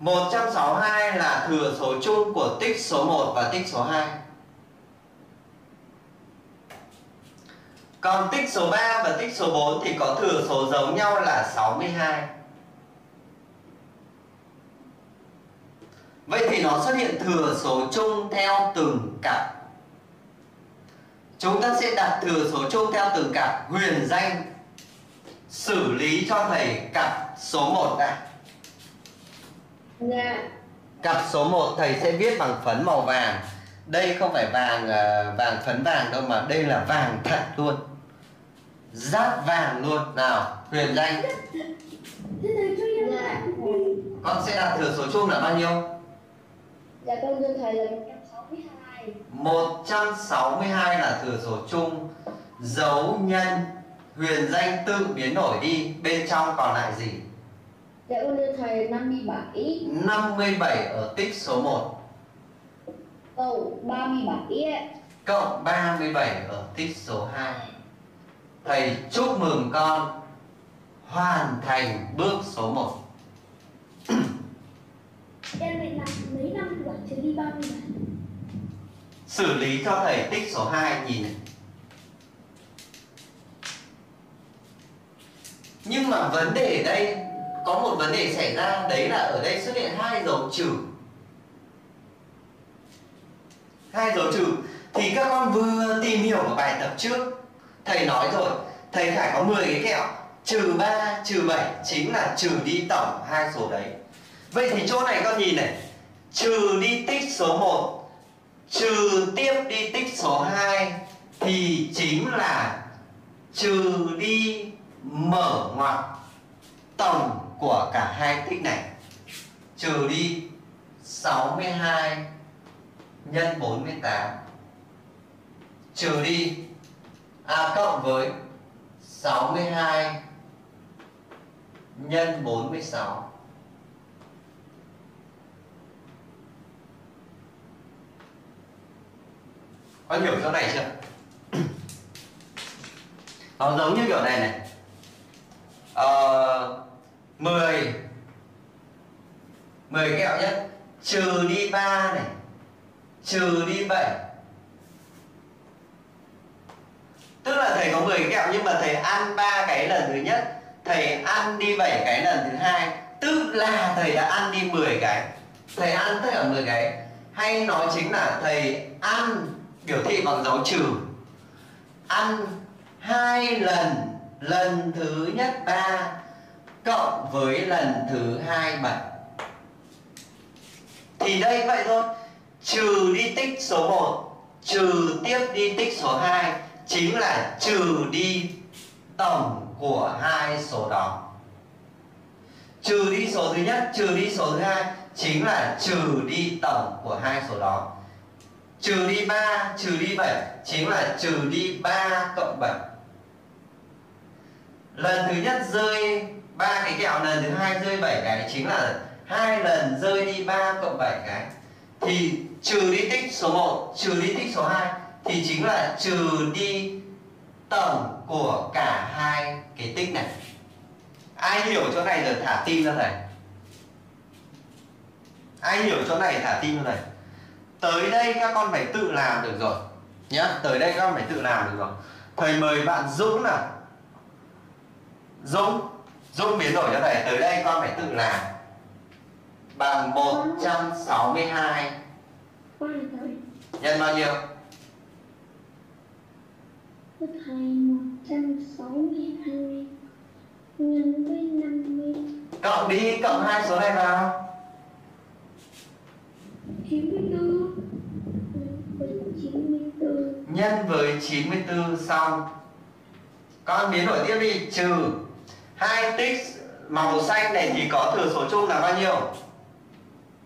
162 là thừa số chung của tích số 1 và tích số 2 Còn tích số 3 và tích số 4 thì có thừa số giống nhau là 62 Vậy thì nó xuất hiện thừa số chung theo từng cặp. Chúng ta sẽ đặt thừa số chung theo từng cặp huyền danh Xử lý cho thầy cặp số 1 ra dạ. Cặp số 1 thầy sẽ viết bằng phấn màu vàng. Đây không phải vàng ờ, vàng phấn vàng đâu mà đây là vàng thật luôn Rát vàng luôn Nào huyền danh Dạ. Con sẽ đặt thừa số chung là bao nhiêu? dạ con dương thầy là 162 162 là thừa số chung Dấu nhân huyền danh tự biến đổi đi Bên trong còn lại gì? dạ con dương thầy 57 57 ở tích số 1 câu 37 ấy. Cộng 37 ở tích số 2 Thầy chúc mừng con Hoàn thành bước số 1 em định làm mấy năm bảy trừ đi 37 Xử lý cho thầy tích số 2 nhìn này. Nhưng mà vấn đề ở đây Có một vấn đề xảy ra Đấy là ở đây xuất hiện hai dấu trừ. Hai dấu trừ. Thì các con vừa tìm hiểu ở bài tập trước Thầy nói rồi Thầy phải có 10 cái kẹo Trừ 3, trừ 7 Chính là trừ đi tổng hai số đấy. Vậy thì chỗ này con nhìn này Trừ đi tích số 1 Trừ tiếp đi tích số 2 Thì chính là Trừ đi mở ngoặc Tổng của cả hai tích này. Trừ đi 62 nhân 48 Trừ đi A cộng với 62 nhân 46 Có hiểu chỗ này chưa? Nó giống như kiểu này này. Ờ, 10 10 kẹo nhé Trừ đi 3 này. Trừ đi 7 Tức là thầy có 10 kẹo, nhưng mà thầy ăn ba cái lần thứ nhất, Thầy ăn đi 7 cái lần thứ hai. Tức là thầy đã ăn đi 10 cái. Thầy ăn tất cả 10 cái. Hay nói chính là thầy ăn, biểu thị bằng dấu trừ. Ăn hai lần Lần thứ nhất 3 Cộng với lần thứ hai 7 Thì đây vậy thôi. Trừ đi tích số 1 Trừ tiếp đi tích số 2 chính là trừ đi tổng của hai số đó. Trừ đi số thứ nhất, trừ đi số thứ hai chính là trừ đi tổng của hai số đó. Trừ đi 3 trừ đi 7 chính là trừ đi 3 cộng 7 lần thứ nhất rơi ba cái kẹo, lần thứ hai rơi 7 cái chính là hai lần rơi đi 3 cộng 7 cái. Thì trừ đi tích số 1 trừ đi tích số 2 thì chính là trừ đi tổng của cả hai cái tích này. Ai hiểu chỗ này rồi thả tim ra này? Ai hiểu chỗ này thả tim ra này? Tới đây các con phải tự làm được rồi, nhá. Tới đây các con phải tự làm được rồi. Thầy mời bạn dũng nào. Dũng dũng biến đổi cho thầy. Tới đây con phải tự làm. Bằng 162 nhân bao nhiêu? Tất thầy 162 nhân với 50 cộng đi cộng hai số này vào. 94 với 94 nhân với 94 xong. Con biến đổi tiếp đi trừ hai tích màu xanh này thì có thừa số chung là bao nhiêu?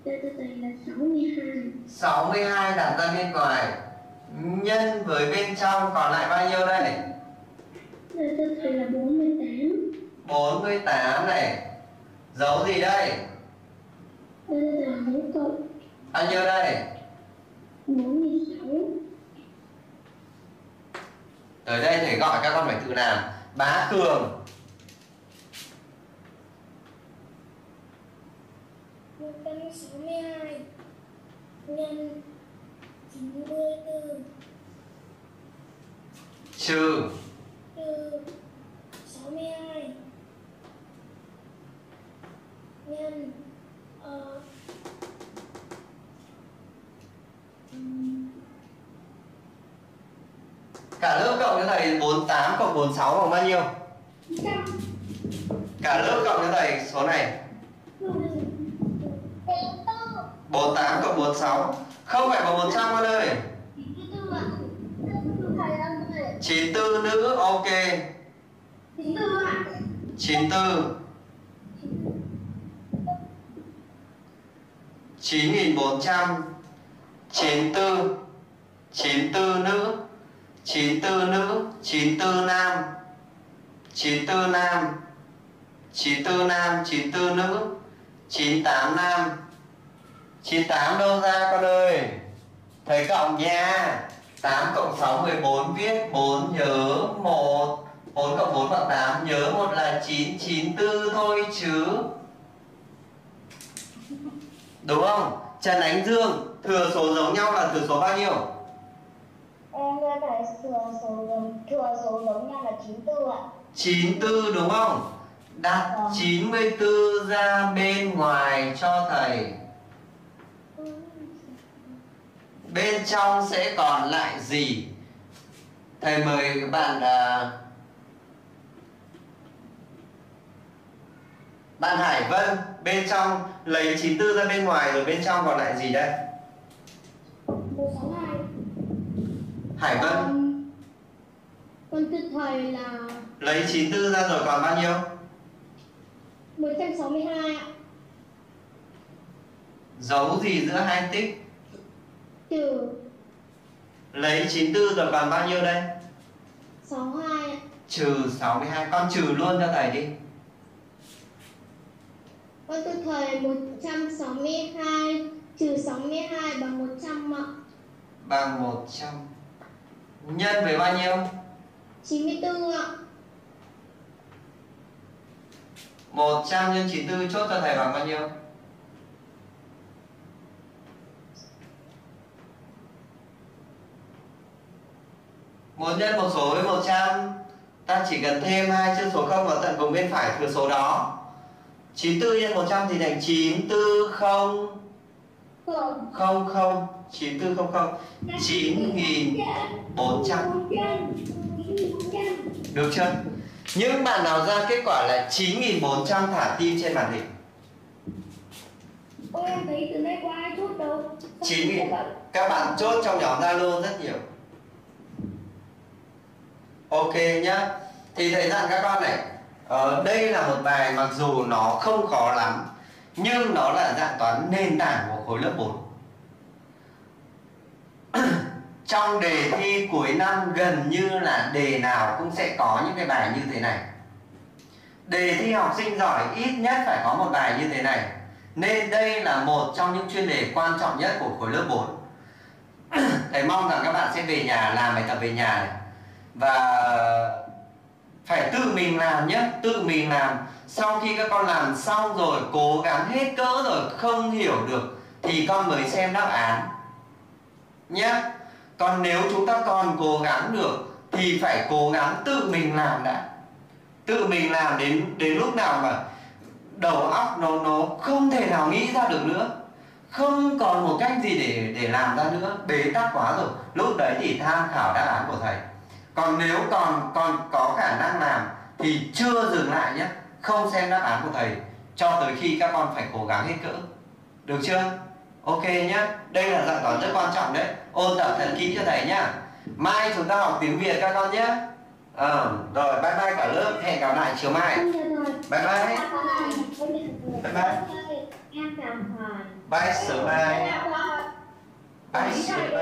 Đây tất thầy là 62 62 đặt ra bên ngoài nhân với bên trong còn lại bao nhiêu đây? Đây tất thầy là 48 48 này. Dấu gì đây? Đây là dấu cộng bao nhiêu đây? 46 tới đây thầy gọi các con phải tự làm. Bá cường. Một trăm sáu mươi hai nhân chín mươi bốn trừ trừ sáu mươi hai nhân. Ờ, cả lớp cộng cho thầy 48 cộng 46 bằng bao nhiêu? Cả lớp cộng cho thầy số này. Bốn tư 48 cộng 46 không phải bằng 100 con ơi. À? Chín tư nữ, ok. chín tư. À? chín 94 nữ ok chín tư. Chín 94 9400 94 94 nữ. 94 nữ 94 nam 94 nam. 94 nam 94 nữ. 98 nam. 98 đâu ra con ơi Thầy cộng nha 8 cộng 6 14 viết 4 nhớ 1 4 cộng 4 bằng 8 nhớ một là 9 94 thôi chứ Đúng không? Trần Ánh Dương thừa số giống nhau là thừa số bao nhiêu? em ra thầy thừa số giống thừa số giống nhau là chín tư ạ 94 đúng không? Đặt Vâng. 94 ra bên ngoài cho thầy Bên trong sẽ còn lại gì? Thầy mời các bạn à, Bạn Hải Vân bên trong lấy 94 ra bên ngoài rồi bên trong còn lại gì đây? 162 Hải Vân Con thưa thầy là lấy 94 ra rồi còn bao nhiêu? 162 ạ Giấu gì giữa hai tích? Trừ Lấy 94 rồi còn bao nhiêu đây? 62 ạ Trừ 62 Con trừ luôn cho thầy đi Con thưa thầy 162 trừ 62 bằng 100 ạ. Bằng 100 Nhân với bao nhiêu? 94 ạ. 100 nhân 94 chốt cho thầy bằng bao nhiêu? Một nhân một số với 100 Ta chỉ cần thêm hai chữ số 0 vào tận cùng bên phải thừa số đó. 94 nhân 100 thì thành 940 không. 00 9400 9400 Được chưa? Những bạn nào ra kết quả là 9400 thả tim trên màn hình? Ôi thấy từ nay qua chốt đâu? 9 Các bạn chốt trong nhóm Zalo rất nhiều Ok nhá. Thì thầy dặn các con này ờ, Đây là một bài mặc dù nó không khó lắm Nhưng nó là dạng toán nền tảng của khối lớp 4 Trong đề thi cuối năm gần như là đề nào cũng sẽ có những cái bài như thế này. Đề thi học sinh giỏi ít nhất phải có một bài như thế này. Nên đây là một trong những chuyên đề quan trọng nhất của khối lớp 4 Thầy mong rằng các bạn sẽ về nhà làm bài tập về nhà này. Và phải tự mình làm nhé, Tự mình làm. Sau khi các con làm xong rồi, Cố gắng hết cỡ rồi, không hiểu được, Thì con mới xem đáp án. Nhé. Còn nếu chúng ta còn cố gắng được, Thì phải cố gắng tự mình làm đã. Tự mình làm đến đến lúc nào mà Đầu óc nó nó không thể nào nghĩ ra được nữa. Không còn một cách gì để để làm ra nữa. Bế tắc quá rồi. Lúc đấy thì tham khảo đáp án của thầy còn nếu còn còn có khả năng làm thì chưa dừng lại nhé. Không xem đáp án của thầy cho tới khi các con phải cố gắng hết cỡ. Được chưa? Ok nhé. Đây là dạng toán rất quan trọng đấy. Ôn tập thật kỹ cho thầy nhá. Mai chúng ta học tiếng việt các con nhé. Ờ rồi bye bye cả lớp. Hẹn gặp lại chiều mai. Bye bye. Bye bye. Bye sớm bye bye sớm